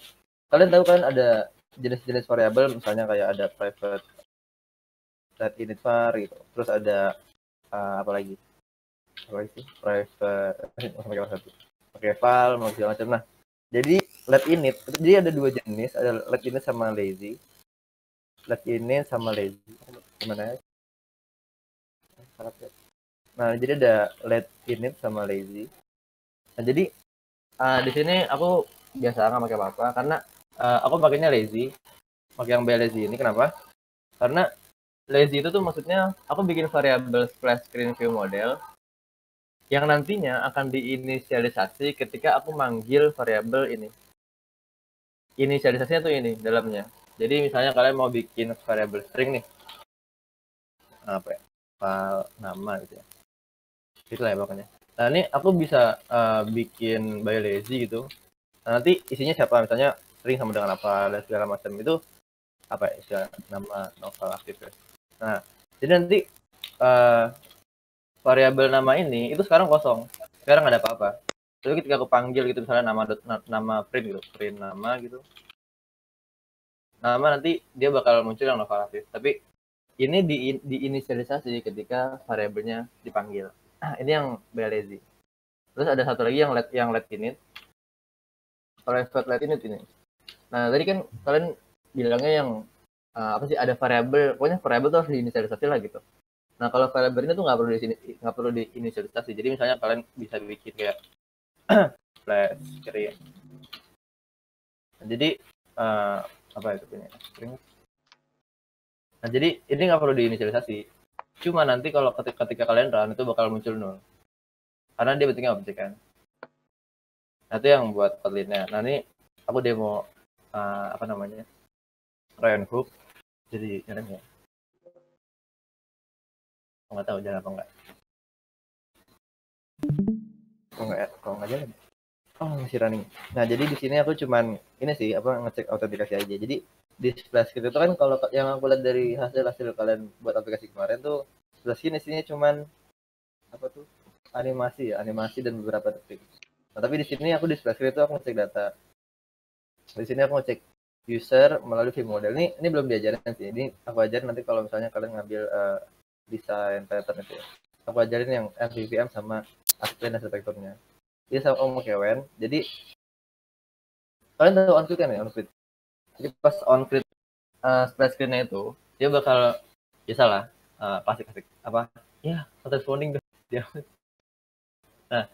Kalian tahu kan ada jenis-jenis variabel misalnya kayak ada private set init var gitu. Terus ada uh, apa lagi? Apa lagi sih? Private eh, pakai satu. Pakai file segala macam. Nah jadi let init jadi ada dua jenis. Ada let init sama lazy. Let init sama lazy. Gimana ya? Salah. Nah jadi ada let init sama lazy. Nah jadi uh, di sini aku biasa nggak pakai apa-apa karena uh, aku pakainya lazy. Pakai yang by lazy ini kenapa? Karena lazy itu tuh maksudnya aku bikin variabel splash screen view model yang nantinya akan diinisialisasi ketika aku manggil variabel ini. Inisialisasinya tuh ini dalamnya. Jadi misalnya kalian mau bikin variabel string nih. Apa ya? File nama gitu ya itulah ya pokoknya. Nah ini aku bisa uh, bikin by lazy gitu. Nah, nanti isinya siapa? Misalnya string sama dengan apa dan segala macam itu apa ya istilah nama novel aktif ya. nah jadi nanti uh, variabel nama ini itu sekarang kosong. Sekarang nggak ada apa-apa. Jadi ketika aku panggil gitu misalnya nama nama print gitu print nama gitu. Nama nanti dia bakal muncul yang novel aktif. Tapi ini di diinisialisasi ketika variabelnya dipanggil Ah, ini yang by lazy terus ada satu lagi yang let yang let init private let init ini. Nah tadi kan kalian bilangnya yang uh, apa sih ada variabel pokoknya variabel tuh harus diinisialisasi lah gitu. Nah kalau variabel ini tuh nggak perlu di nggak perlu diinisialisasi. Jadi misalnya kalian bisa bikin kayak flash screen. Jadi uh, apa itu punya? Nah jadi ini nggak perlu diinisialisasi cuma nanti kalau ketika, ketika kalian run itu bakal muncul nol. Karena dia bentuknya objek kan? Nah itu yang buat outline-nya nah ini aku demo uh, apa namanya Ryan Hook jadi jalan ya? Nggak tahu jalan apa enggak kok nggak kok nggak jalan ya? oh masih running. Nah jadi di sini aku cuman ini sih apa ngecek autentikasi aja. Jadi di splash screen itu kan kalau yang aku lihat dari hasil hasil kalian buat aplikasi kemarin tuh splash screen isinya cuman apa tuh animasi ya animasi dan beberapa detik. Nah tapi di sini aku di splash itu aku ngecek data. Di sini aku ngecek user melalui view model. Ini ini belum diajarin sih. Ini aku ajarin nanti kalau misalnya kalian ngambil eh, desain pattern itu ya. Aku ajarin yang MVVM sama Aspen arsitekturnya dia sama om pakai WEN jadi kalian tahu on kan ya on jadi pas on grid uh, splash screen-nya itu dia bakal biasa lah uh, pasti kasih apa ya auto responding dong dia. Nah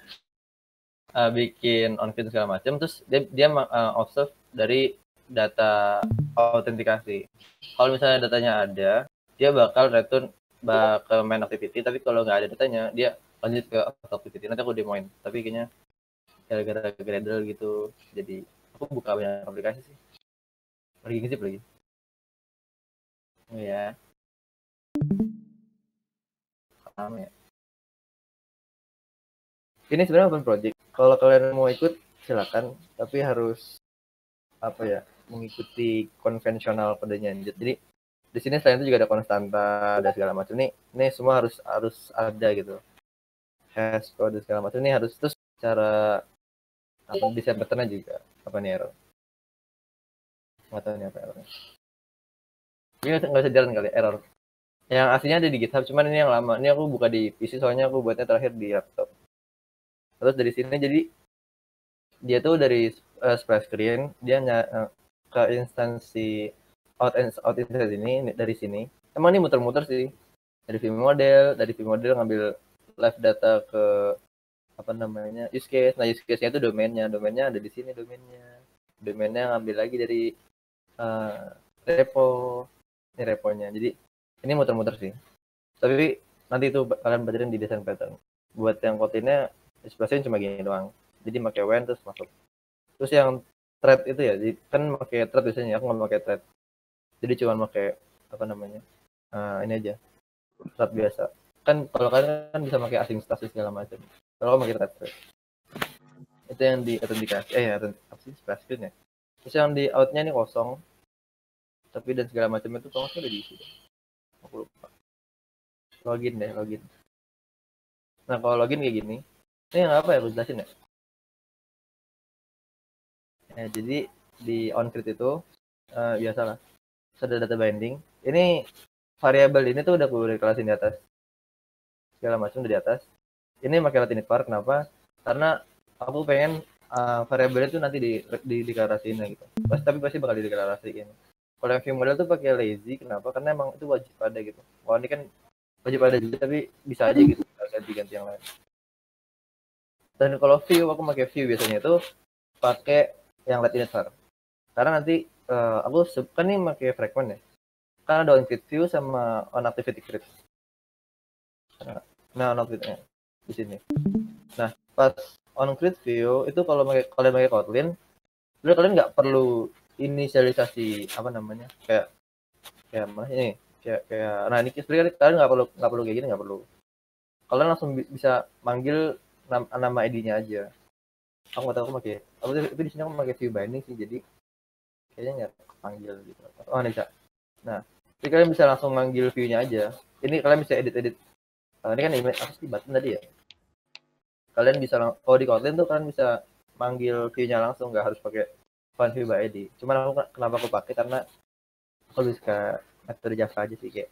uh, bikin on grid segala macam terus dia dia uh, observe dari data autentikasi. Kalau misalnya datanya ada dia bakal return ba- ke main activity tapi kalau nggak ada datanya dia lanjut ke activity. Nanti aku demoin tapi kayaknya gara-gara Gradle gitu jadi aku buka banyak aplikasi sih lagi ngintip lagi. Oh ya ya. Ini sebenarnya open project. Kalau kalian mau ikut silakan. Tapi harus apa ya mengikuti konvensional kodenya jadi di sini selain itu juga ada konstanta dan segala macam. Nih ini semua harus harus ada gitu. Hash code segala macam. Ini harus terus cara apa patternnya juga. Apa nih error nggak tahu nih apa errornya. Ini nggak bisa jalan kali error. Yang aslinya ada di GitHub cuman ini yang lama. Ini aku buka di PC soalnya aku buatnya terakhir di laptop. Terus dari sini jadi dia tuh dari uh, splash screen dia uh, ke instansi out and out instance ini dari sini. Emang ini muter-muter sih. Dari view model dari view model ngambil live data ke apa namanya use case. Nah use case-nya itu domainnya. Domainnya ada di sini domainnya. Domainnya ngambil lagi dari uh, repo. Ini reponya. Jadi ini muter-muter sih. Tapi nanti itu kalian belajarin di desain pattern. Buat yang Kotlin-nya ekspresinya cuma gini doang. Jadi pakai when terus masuk. Terus yang thread itu ya jadi kan pakai thread biasanya. Aku nggak pakai thread. Jadi cuma pakai apa namanya uh, ini aja. Thread biasa. Kan kalau kalian kan bisa pakai asing stasis segala macam. Kalau pakai thread, thread. Itu yang di autentikasi eh ya apa sih spesifiknya terus yang di outnya ini kosong tapi dan segala macam itu kalau udah diisi aku lupa. Login deh login. Nah kalau login kayak gini ini yang apa ya? Aku jelasin ya. Ya jadi di onCrit itu uh, biasalah. Sudah data binding. Ini variabel ini tuh udah aku deklarasiin di atas. Segala macam udah di atas. Ini pakai latinate var kenapa? Karena aku pengen uh, variabel itu nanti di, di deklarasiin gitu. Pas tapi pasti bakal dideklarasiin. Kalau yang view model tuh pakai lazy kenapa? Karena emang itu wajib ada gitu. Kalau ini kan wajib ada juga tapi bisa aja gitu ganti-ganti yang lain. Dan kalau view aku pakai view biasanya itu pakai yang latinate var karena nanti uh, aku kan nih pakai fragment ya. Karena ada on view sama on activity create nah on activity di sini. Nah pas on create view itu kalau pakai kalian pakai Kotlin udah kalian nggak perlu inisialisasi apa namanya kayak kayak mana ini kayak kayak nah ini sebenarnya kalian nggak perlu nggak perlu kayak gini nggak perlu. Kalian langsung bisa manggil nama, nama ID-nya aja. Aku nggak tahu aku pakai aku itu di sini aku pakai view binding sih jadi kayaknya nggak panggil gitu. Oh bisa. Nah jadi kalian bisa langsung manggil view-nya aja. Ini kalian bisa edit edit nah, ini kan image apa sih button tadi ya kalian bisa kalau di Kotlin tuh kalian bisa manggil view-nya langsung nggak harus pakai font view by ID. Cuman aku kenapa aku pakai? Karena aku lebih suka metode Java aja sih kayak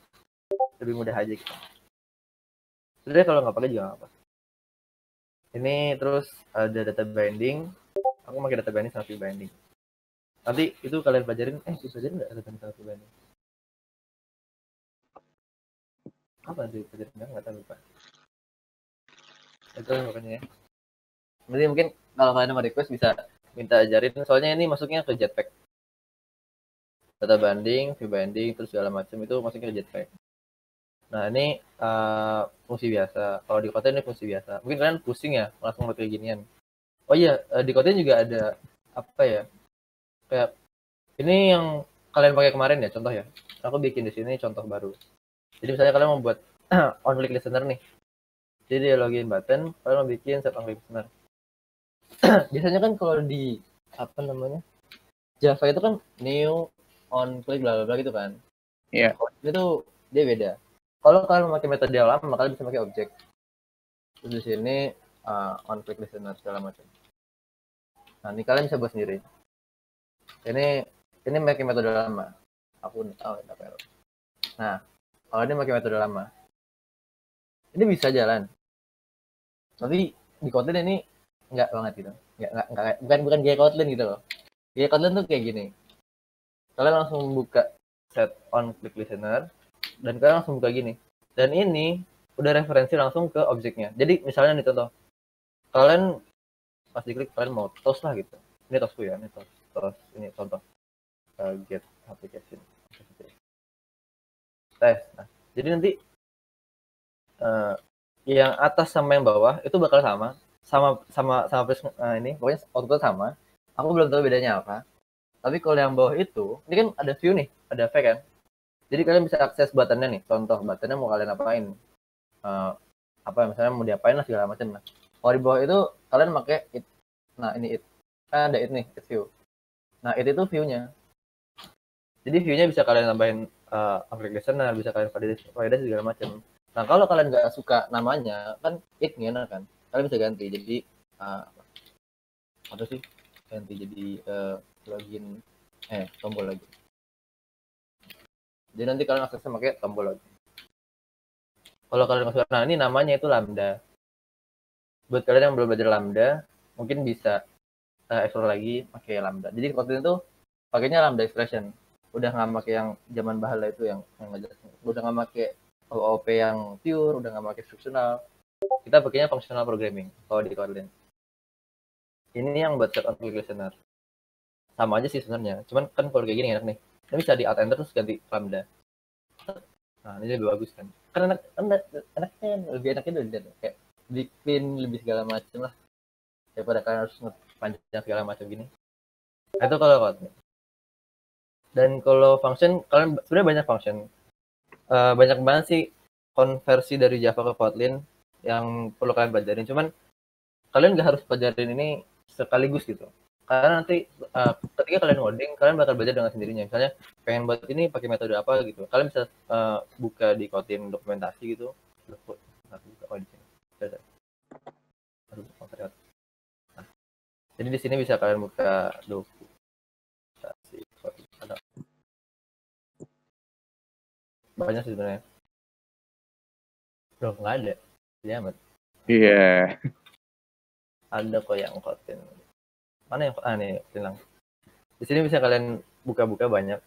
lebih mudah aja gitu. Sebenarnya kalau nggak pakai juga nggak apa ini terus ada data binding. Aku pakai data binding sama view binding. Nanti itu kalian pelajarin. Eh pelajarin nggak data binding sama view binding? Apa sih pelajarin? Nggak nggak tahu lupa itu makanya. Ya nanti mungkin kalau kalian mau request bisa minta ajarin. Soalnya ini masuknya ke jetpack. Data banding, view banding, terus segala macam. Itu masuknya ke jetpack. Nah ini uh, fungsi biasa. Kalau di kota ini fungsi biasa. Mungkin kalian pusing ya langsung pakai ginian. Oh iya di kota juga ada apa ya kayak ini yang kalian pakai kemarin ya contoh ya. Aku bikin di sini contoh baru. Jadi misalnya kalian membuat on click listener nih jadi login button kalian mau bikin set on listener biasanya kan kalau di apa namanya Java itu kan new on click bla bla gitu kan. Iya. yeah. itu dia beda. Kalau kalian memakai metode yang lama kalian bisa pakai objek. Terus di sini uh, on click listener segala macam. Nah ini kalian bisa buat sendiri. Ini ini pakai metode lama. Aku tahu oh, apa nah kalau ini pakai metode lama ini bisa jalan. Tapi di Kotlin ini nggak banget gitu. Nggak nggak, nggak bukan bukan gaya Kotlin gitu loh. Gaya Kotlin tuh kayak gini. Kalian langsung buka set on click listener dan kalian langsung buka gini. Dan ini udah referensi langsung ke objeknya. Jadi misalnya nih contoh. Kalian pas diklik kalian mau toast lah gitu. Ini toastku ya ini toast toast ini contoh. Uh, get application. Tes nah. Jadi nanti uh, yang atas sama yang bawah itu bakal sama. Sama sama sama uh, ini pokoknya output sama. Aku belum tahu bedanya apa. Tapi kalau yang bawah itu ini kan ada view nih ada V kan? Jadi kalian bisa akses buttonnya nih. Contoh buttonnya mau kalian apain? Uh, apa misalnya mau diapain lah segala macam lah. Kalau di bawah itu kalian pakai it. Nah ini it. Kan ada it nih it view. Nah it itu viewnya. Jadi viewnya bisa kalian tambahin uh, application bisa kalian validasi segala macam nah kalau kalian nggak suka namanya kan it enak kan? Kalian bisa ganti jadi uh, apa sih? Ganti jadi uh, login eh tombol lagi. Jadi nanti kalian aksesnya pakai tombol lagi. Kalau kalian masuk nah ini namanya itu lambda. Buat kalian yang belum belajar lambda mungkin bisa uh, explore lagi pakai lambda. Jadi Kotlin itu pakainya lambda expression. Udah nggak pakai yang zaman bahala itu yang yang nggak jelas. Udah nggak pakai OOP yang pure udah nggak pakai fungsional kita pakainya functional programming kalau di Kotlin. Ini yang buat set output listener sama aja sih sebenarnya cuman kan kalau kayak gini enak nih. Ini bisa di alt enter terus ganti lambda. Nah ini lebih bagus kan. Kan enak enak enaknya lebih enaknya dilihat kayak lebih clean lebih segala macam lah. Daripada kalian harus panjang segala macam gini. Nah, itu kalau Kotlin. Dan kalau function kalian sebenarnya banyak function Eh, banyak banget sih konversi dari Java ke Kotlin yang perlu kalian pelajarin. Cuman kalian nggak harus pelajarin ini sekaligus gitu. Karena nanti eh, ketika kalian ngoding kalian bakal belajar dengan sendirinya. Misalnya pengen buat ini pakai metode apa gitu. Kalian bisa eh, buka di Kotlin dokumentasi gitu. Nah, jadi di sini bisa kalian buka dokumentasi Kotlin. ada banyak sih sebenarnya. Loh, nggak ada. Ya amat Iya. ada kok yang Kotlin mana yang ah nih hilang. Di sini bisa kalian buka-buka banyak.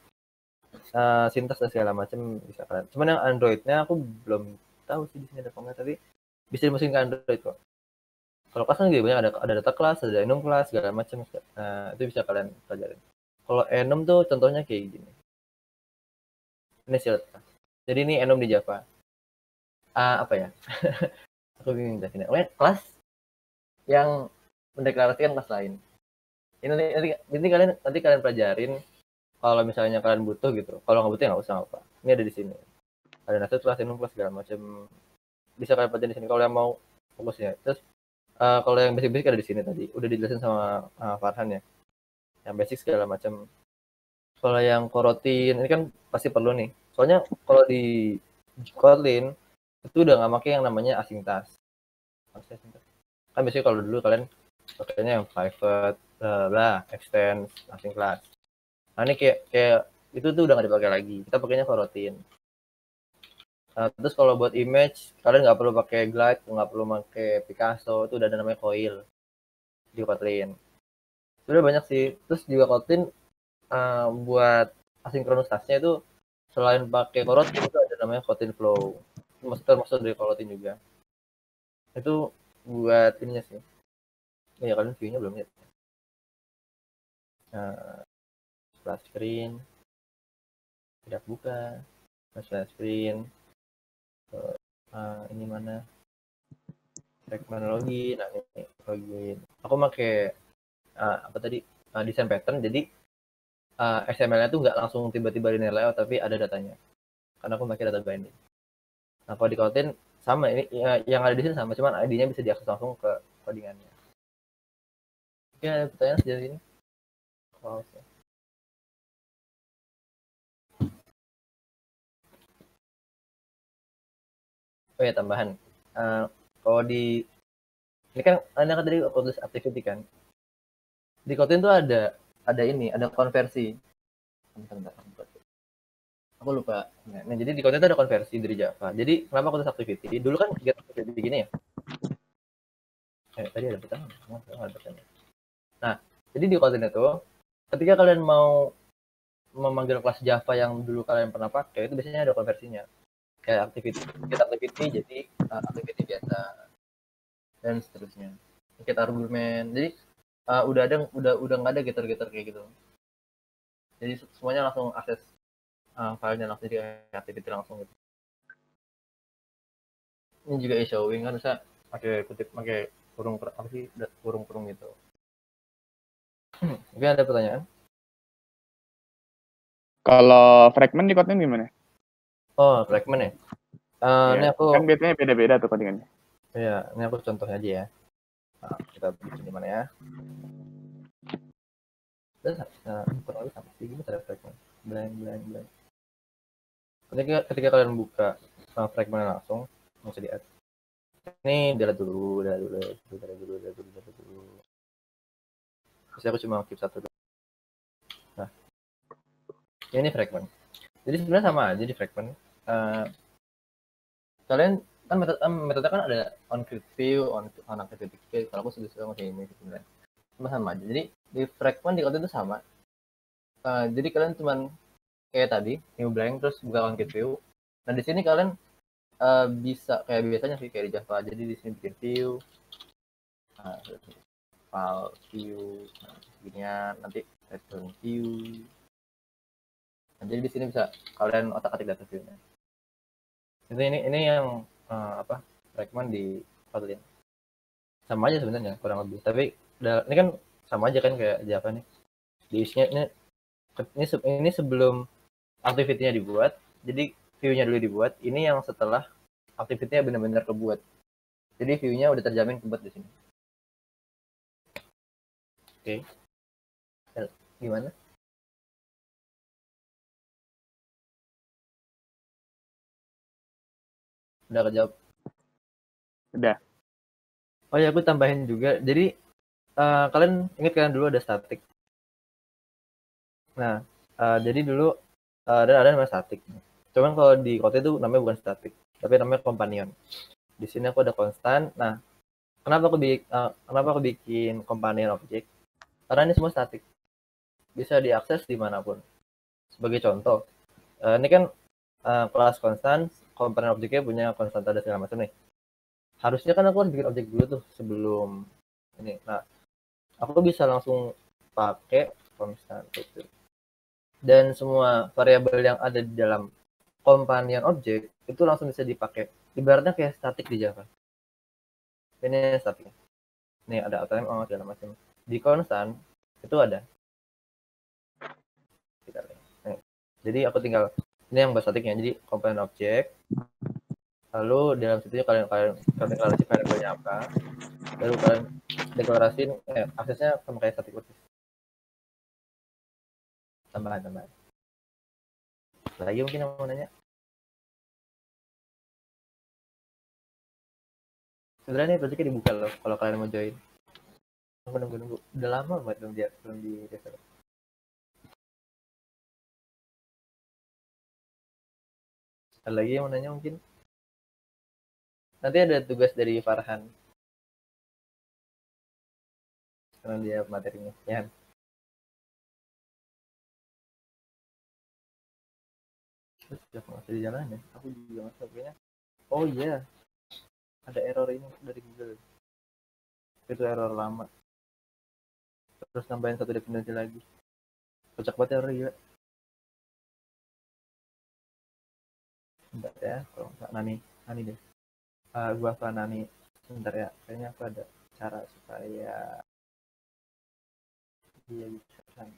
Eh sintas dan segala macam bisa kalian. Cuman yang Androidnya aku belum tahu sih di sini ada apa enggak tapi bisa dimasukin ke Android kok. Kalau kelas kan juga banyak ada ada data kelas ada enum kelas segala macam nah itu bisa kalian pelajarin. Kalau enum tuh contohnya kayak gini. Ini sih jadi ini enum di Java. Ah, apa ya? Aku bingung jelasinnya. Pokoknya kelas yang mendeklarasikan kelas lain. Ini nanti, nanti, nanti kalian nanti kalian pelajarin kalau misalnya kalian butuh gitu. Kalau nggak butuh ya nggak usah apa ini ada di sini. Ada nasib kelas enum kelas segala macam bisa kalian pelajarin di sini. Kalau yang mau fokusnya terus eh, kalau yang basic-basic ada di sini tadi. Udah dijelasin sama eh, Farhan ya. Yang basic segala macam kalau yang korotin ini kan pasti perlu nih soalnya kalau di Kotlin itu udah nggak pakai yang namanya task. kan biasanya kalau dulu kalian pakainya yang private bla bla extend async class. Nah ini kayak kayak itu tuh udah nggak dipakai lagi. Kita pakainya coroutine Nah, terus kalau buat image kalian nggak perlu pakai glide nggak perlu pakai Picasso itu udah ada namanya coil di Kotlin. Sudah banyak sih. Terus juga Kotlin eh, buat asynchronous tasknya itu selain pakai coroutine itu ada namanya Kotlin flow. Master dari coroutine juga. Itu buat ininya sih. Ya kalian view-nya belum lihat. Nah, splash screen. Tidak buka. Splash screen. Terus, ah, ini mana? Segmen login nah ini login. Aku pakai ah, apa tadi? Ah, desain pattern. Jadi ah, XML-nya tuh nggak langsung tiba-tiba di layout tapi ada datanya karena aku pakai data binding nah kalau di Kotlin sama ini ya, yang ada di sini sama cuman ID-nya bisa diakses langsung ke codingannya oke ada pertanyaan sejauh ini wow. Oh ya tambahan. Eh, kalau di ini kan anda kan tadi tulis activity kan. Di Kotlin tuh ada ada ini, ada konversi. Bentar, bentar, bentar. Aku lupa. Nah, nah, jadi di Kotlin tuh ada konversi dari Java. Jadi kenapa aku activity? Dulu kan get activity gini ya. Eh, tadi ada pertanyaan. Nah, jadi di Kotlin itu ketika kalian mau memanggil kelas Java yang dulu kalian pernah pakai itu biasanya ada konversinya kayak activity get activity jadi uh, activity biasa dan seterusnya get argumen jadi uh, udah ada udah udah nggak ada getter-getter kayak gitu jadi semuanya langsung akses uh, filenya langsung jadi activity langsung gitu ini juga is showing kan bisa pakai kutip pakai kurung apa sih kurung-kurung gitu mungkin ada pertanyaan Kalau fragment di Kotlin gimana? oh fragment ya Uh, ini Ya, aku Kan biasanya beda-beda tuh codingannya. Ya, ini aku contoh aja ya. Nah, kita bikin di mana ya? Nah, kurang lebih sama sih, gini ada fragment. Blank, blank, blank. Ketika, ketika kalian buka uh, fragment langsung, bisa di add. Ini delete dulu, delete dulu, delete dulu, delete dulu, delete dulu, dulu. Terus aku cuma keep satu dulu. Nah, ini fragment. Jadi sebenarnya sama aja di fragment. Uh, kalian kan metode metode kan ada on create view, on on activity create. Kalau aku sudah suka kayak ini sebenarnya. Sama sama. Jadi di fragment di Kotlin itu sama. Eh, jadi kalian cuman kayak tadi new blank terus buka concrete view. Nah di sini kalian eh, bisa kayak biasanya sih kayak di Java. Jadi di sini bikin view, nah, file view, nah, ginian nanti return view. Nah, jadi di sini bisa kalian otak-atik data view-nya. Ini ini yang eh, apa recommend di Kotlin. Sama aja sebenarnya kurang lebih. Tapi ini kan sama aja kan kayak Java nih. Di isinya ini ini ini sebelum activity-nya dibuat. Jadi view-nya dulu dibuat. Ini yang setelah activity-nya benar-benar kebuat. Jadi view-nya udah terjamin kebuat di sini. Oke. Eh, Gimana? Udah kejawab. Udah. Oh ya, aku tambahin juga. Jadi eh, kalian ingat kan dulu ada static. Nah, eh, jadi dulu eh, ada ada namanya static. Cuman kalau di Kotlin itu namanya bukan static, tapi namanya companion. Di sini aku ada constant. Nah, kenapa aku bikin kenapa aku bikin companion object? Karena ini semua static. Bisa diakses di mana pun. Sebagai contoh, eh, ini kan eh, kelas constant, component objeknya punya konstanta dan segala macam nih. Harusnya kan aku harus bikin objek dulu tuh sebelum ini. Nah, aku bisa langsung pakai constant itu. Dan semua variabel yang ada di dalam companion object itu langsung bisa dipakai. Ibaratnya kayak static di Java. Ini static. Nih ada ATM segala macam. Di constant itu ada. Jadi aku tinggal ini yang bahasa statiknya. Jadi component object lalu dalam situ kalian kalian kalian deklarasi variabelnya apa. Lalu kalian deklarasiin eh, aksesnya sama kayak static persis tambahan tambahan. Lagi mungkin yang mau nanya? Sebenarnya nih projectnya dibuka loh kalau kalian mau join. Nunggu nunggu nunggu udah lama banget belum dia belum di develop ada lagi yang mau nanya mungkin. Nanti ada tugas dari Farhan. Karena dia materinya. Ya terus siapa masih di jalan ya? Aku juga masuk kayaknya. Oh iya. Ada error ini dari Google. Itu error lama. Terus nambahin satu dependensi lagi. Kocak banget error gila Bentar ya kalau nggak Nani Nani deh uh, gua ke Nani sebentar ya kayaknya aku ada cara supaya dia bisa kan.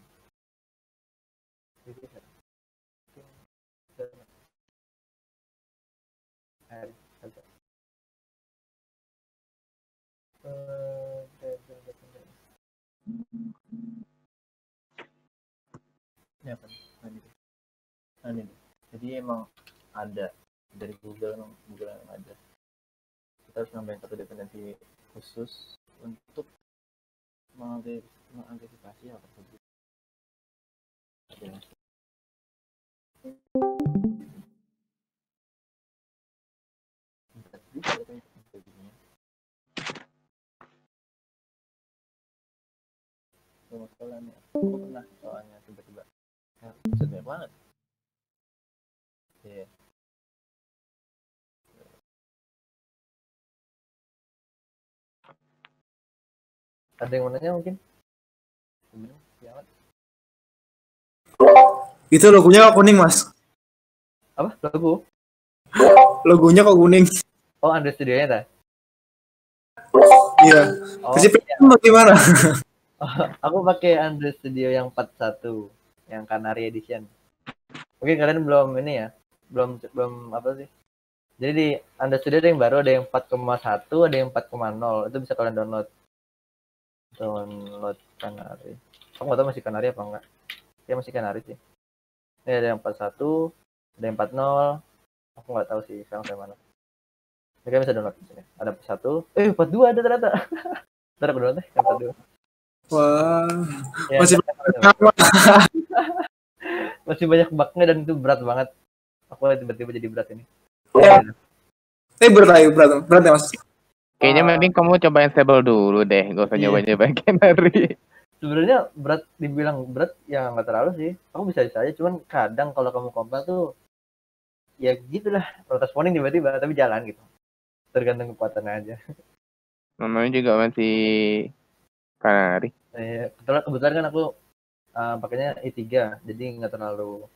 Eh, bentar, bentar, bentar. Ini apa. Nah, ini. Jadi emang ada dari Google Google yang ada kita harus nambahin satu dependensi khusus untuk mengantisipasi hal tersebut. Gak masalah nih, aku pernah soalnya tiba-tiba. Ya, banget. Iya. Ada yang mau nanya mungkin? Itu logonya kok kuning, Mas. Apa? Lagu? Logonya kok kuning. Oh, Android Studio-nya ta? Iya. Oh, premium gimana? aku pakai Android Studio yang 41, yang Canary Edition. Mungkin kalian belum ini ya, belum belum apa sih? Jadi di Android Studio ada yang baru, ada yang 4,1, ada yang 4,0. Itu bisa kalian download. Download Canary. Aku nggak tahu masih Canary apa enggak. Ya masih Canary sih. Ini ada yang 41, ada yang 40. Aku nggak tahu sih sekarang saya mana. Kalian bisa download di sini. Ada 41, eh 42 ada ternyata. Ntar aku download deh, yang 42. Wah, Ya, Masih masih banyak bugnya dan itu berat banget aku tiba-tiba jadi berat ini Ya. Eh berat aja, berat, berat ya, Mas. Kayaknya Ah. mending kamu cobain stable dulu deh, gak usah Iya. nyoba-nyoba Canary. sebenarnya berat dibilang berat ya nggak terlalu sih. Aku bisa bisa aja cuman kadang kalau kamu kompa tuh ya gitulah. Protes warning tiba-tiba tapi jalan gitu. Tergantung kekuatannya aja. Namanya juga masih kanari. Eh, kebetulan, kebetulan kan aku uh, pakainya i3 jadi nggak terlalu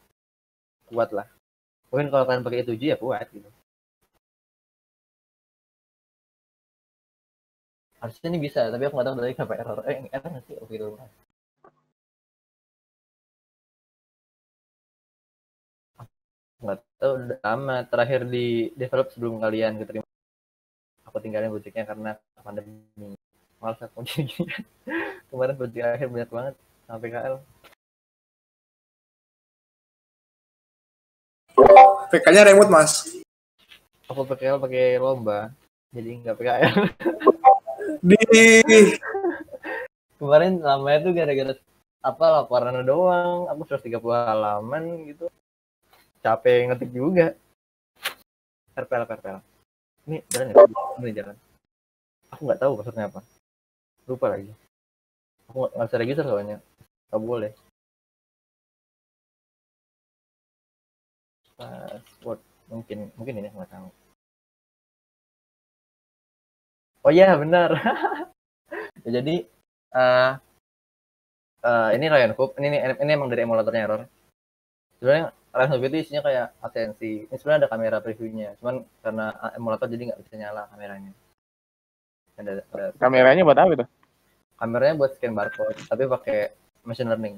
kuat lah. Mungkin kalau kalian pakai i7 ya kuat gitu harusnya ini bisa tapi aku nggak tahu dari kenapa error. Eh error nggak sih? Oke dulu nggak tahu udah lama terakhir di develop sebelum kalian keterima. Aku tinggalin projectnya karena pandemi. Malas aku gini kemarin project akhir banyak banget sampai KL PK-nya remote mas. aku PKL pakai lomba jadi nggak PKL Di kemarin lamanya tuh gara-gara apa laporan doang. Aku 130 halaman gitu. Capek ngetik juga. Perpel perpel. Ini jalan ya? Ini jalan. Aku nggak tahu maksudnya apa. Lupa lagi. Aku nggak bisa register soalnya. Nggak boleh. Password. Mungkin mungkin ini nggak tahu oh iya benar. Ya, jadi eh eh, ini Ryan Hoop ini, ini ini emang dari emulatornya error. Sebenarnya Ryan Hoop itu isinya kayak atensi. Ini sebenarnya ada kamera previewnya cuman karena eh, emulator jadi nggak bisa nyala kameranya. Ada, ada kameranya buat apa itu? Kameranya buat scan barcode tapi pakai machine learning.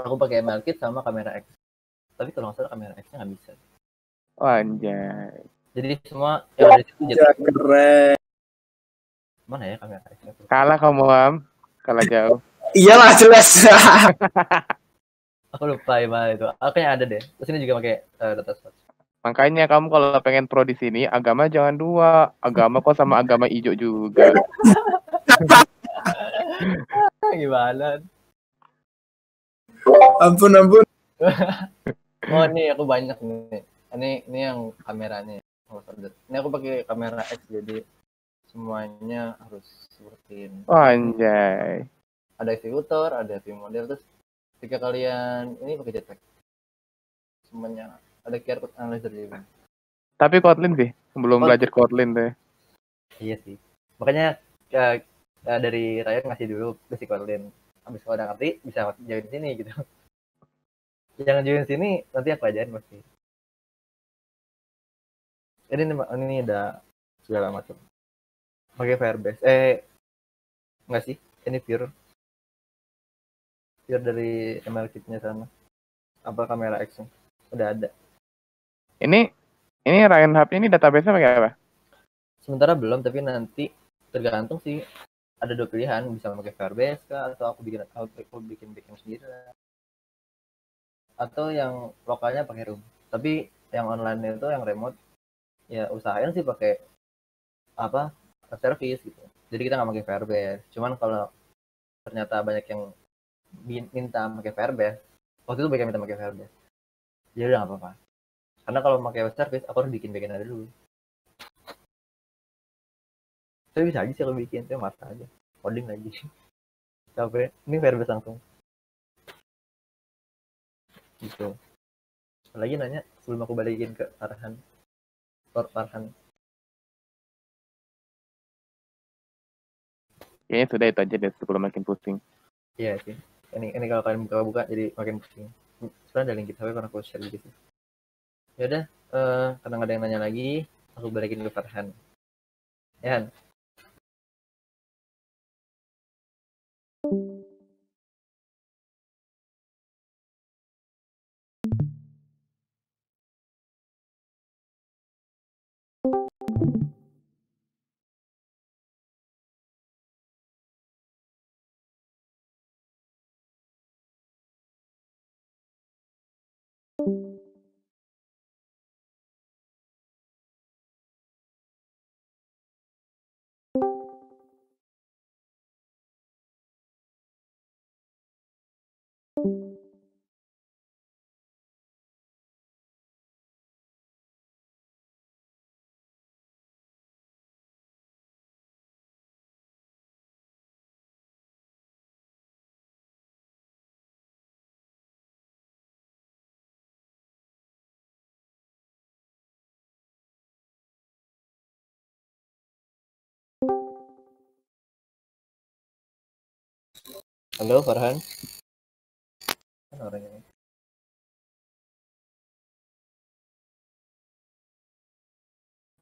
Aku pakai ML Kit sama kamera X. Tapi kalau nggak salah kamera X nya nggak bisa. Oh, anjay jadi semua yang ada situ jadi ya, keren. mana ya kamera nya kalah kamu am kalah jauh Iyalah jelas. aku lupa ya mana itu aku kayaknya ada deh terus ini juga pakai eh, data source makanya kamu kalau pengen pro di sini agama jangan dua agama kok sama agama hijau juga gimana ampun ampun. Oh ini aku banyak nih. Ini ini yang kameranya. Ini aku pakai kamera X jadi semuanya harus seperti ini. oh, anjay Ada eksekutor, ada view model terus ketika kalian ini pakai jetpack. Semuanya ada QR code analyzer juga. tapi Kotlin sih belum Oh. belajar Kotlin deh Iya sih. Makanya eh, eh, dari Ryan ngasih dulu basic Kotlin. Habis kalau udah ngerti bisa join sini gitu. Jangan join sini nanti aku ajarin pasti. Ini ini ada segala macam. Pakai Firebase. Eh enggak sih? Ini pure. Pure dari ML Kit-nya sana. Apa kamera X -nya. Udah ada. ini ini Ryan Hub ini database pakai apa Sementara belum, tapi nanti tergantung sih. Ada dua pilihan, bisa pakai Firebase kah, atau aku bikin aku, aku bikin bikin sendiri. Atau yang lokalnya pakai Room. Tapi yang online itu yang remote ya usahain sih pakai apa service gitu. Jadi kita nggak pakai Firebase. Cuman kalau ternyata banyak yang minta pakai Firebase, waktu itu banyak yang minta pakai Firebase. Jadi udah nggak apa-apa. Karena kalau pakai web service, aku harus bikin bagian ada dulu. Tapi bisa aja sih aku bikin, tapi mata aja. Coding lagi. Capek. Ini Firebase langsung. Gitu. Lagi nanya sebelum aku balikin ke Farhan. Lord Farhan. Kayaknya sudah itu aja deh sebelum makin pusing. Iya sih. Ini ini kalau kalian buka-buka jadi makin pusing. Sebenarnya ada link GitHub karena aku share gitu. Ya udah, uh, karena nggak ada yang nanya lagi, aku balikin ke Farhan. Ya. Halo Farhan. Orang ini.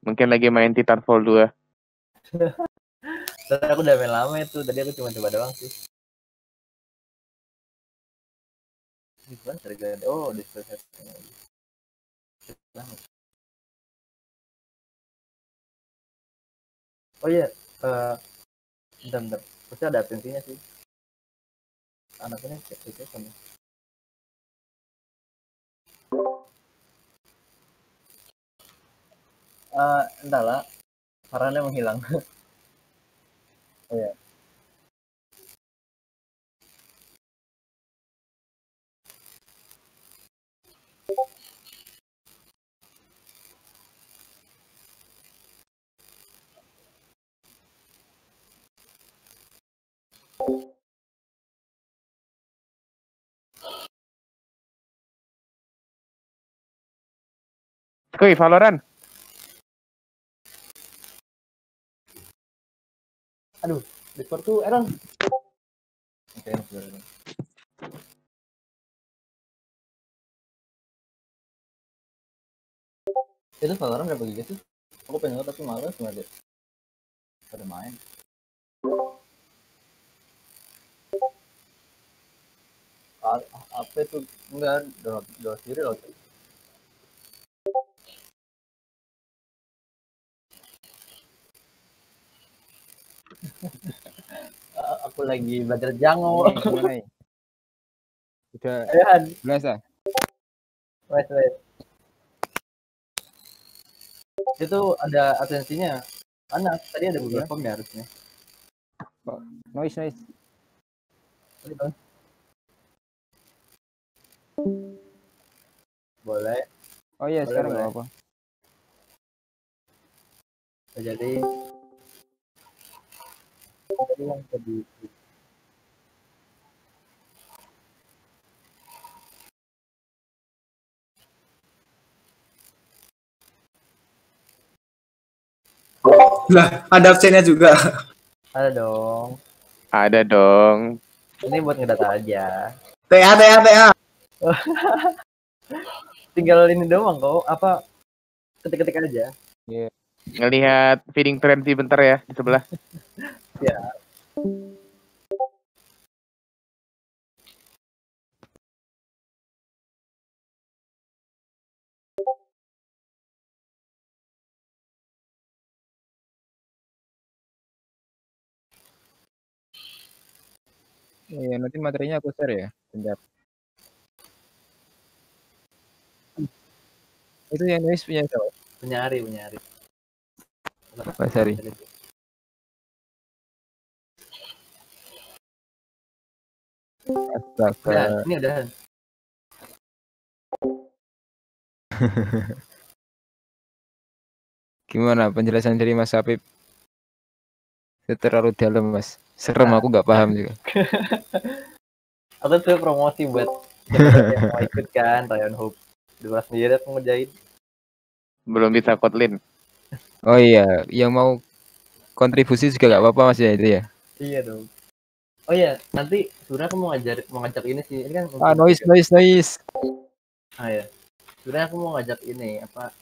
Mungkin lagi main Titanfall 2. Tadi aku udah main lama itu. Tadi aku cuma coba doang sih. Gimana? Oh, display setting lagi. Banget. Oh iya, eh bentar, bentar. Pasti ada absensinya sih. Anak ini cek cek sama. Eh, entahlah. Sarannya menghilang. oh ya. Kuy, Valorant. Discord tuh error. Oke, sudah ini. Itu Valorant berapa giga sih? Aku pengen nge tapi males nggak deh. Pada main. Ah, apa itu enggak download download sendiri loh. aku lagi belajar jango. Ya? Udah 11 ah? wes wes. Itu ada atensinya. Anak tadi ada beberapa ya harusnya. Noise, noise. Bang. Boleh. Oh iya, Boleh, sekarang nggak apa. Jadi jadi yang tadi Lah, ada absennya juga. ada dong. Ada dong. Ini buat ngedata aja. TA, TA, TA. Tinggal ini doang kok. Apa ketik-ketik aja. Ngelihat feeding frenzy bentar ya di sebelah. Iya, nanti materinya aku share ya. Bentar. Itu yang noise punya siapa? Punya Ari, punya Ari. Mas Ari. Astaga. Udah, ini udah. Gimana penjelasan dari Mas Apip? Itu terlalu dalam, Mas. Serem, aku nggak paham juga. Aku tuh promosi buat yang mau ikut kan, Ryan Hope. Dua sendiri aku. Belum bisa Kotlin. Oh iya, yang mau kontribusi juga nggak apa-apa Mas ya itu ya. Iya dong. Oh iya, nanti sebenarnya aku mau ngajar mau ngajak ini sih. Ini kan Ah, noise, noise, noise. Ah ya. Sebenarnya aku mau ngajak ini apa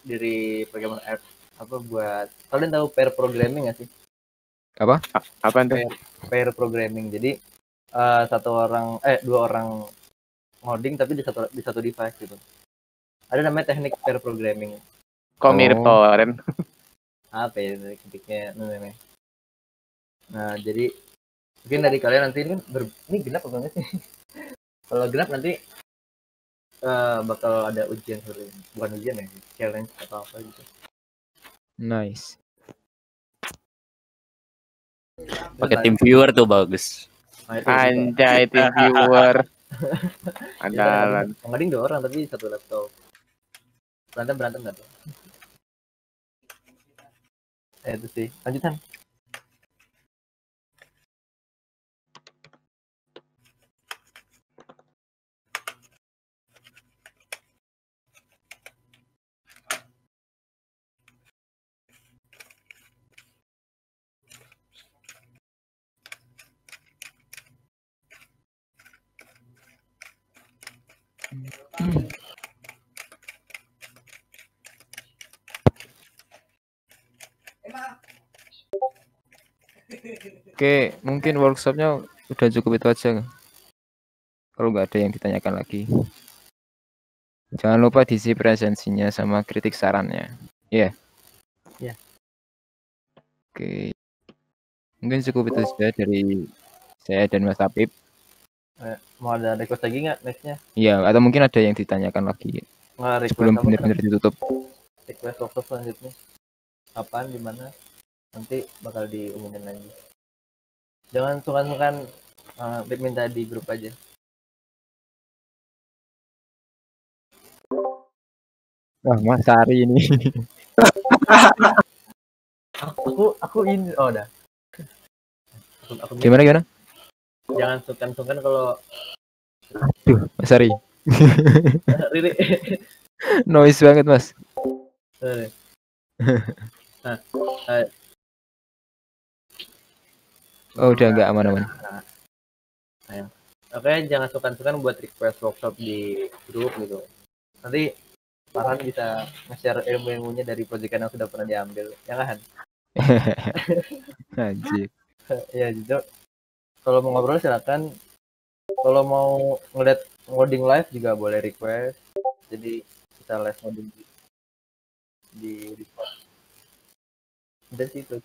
dari programmer app apa buat kalian tahu pair programming gak sih? Apa itu? Pair programming. Jadi eh, satu orang eh dua orang ngoding tapi di satu di satu device gitu. Ada namanya teknik pair programming. Kok mirip Oh. Valorant? Apa ya ketiknya namanya? Nah, jadi mungkin dari kalian nanti ini kan ber- ini genap apa enggak sih? Kalau genap nanti eh, bakal ada ujian sore. Bukan ujian ya, challenge atau apa gitu. Nice. Pakai tim viewer tuh bagus. Nah. Anjay, tim viewer. Andalan. Pengading dua orang tapi satu laptop. Berantem berantem nggak tuh? Eh, itu sih. Lanjutan. Oke, mungkin workshopnya udah cukup itu aja. Kalau nggak ada yang ditanyakan lagi. Jangan lupa diisi presensinya sama kritik sarannya. Iya. Iya. Oke. Mungkin cukup itu saja dari saya dan Mas Apip. Eh, mau ada request lagi nggak nextnya? Iya, atau mungkin ada yang ditanyakan lagi request sebelum benar-benar ditutup. request workshop selanjutnya kapan di mana nanti bakal diumumin lagi jangan sungkan-sungkan uh, minta di grup aja Wah, Mas Sari ini. aku aku ini oh udah aku, aku gimana gimana? jangan sungkan-sungkan kalau Duh, Mas Sari. Riri Noise banget, Mas. Sorry. nah, eh, Oh, udah nggak aman-aman. oke jangan sungkan-sungkan buat request workshop di grup gitu. Nanti Farhan bisa nge-share ilmu-ilmunya dari proyekan yang sudah pernah diambil ya kan? Anjir. ya gitu kalau mau ngobrol silakan. Kalau mau ngeliat ngoding live juga boleh request. Jadi kita live ngoding di di Discord. Udah sih itu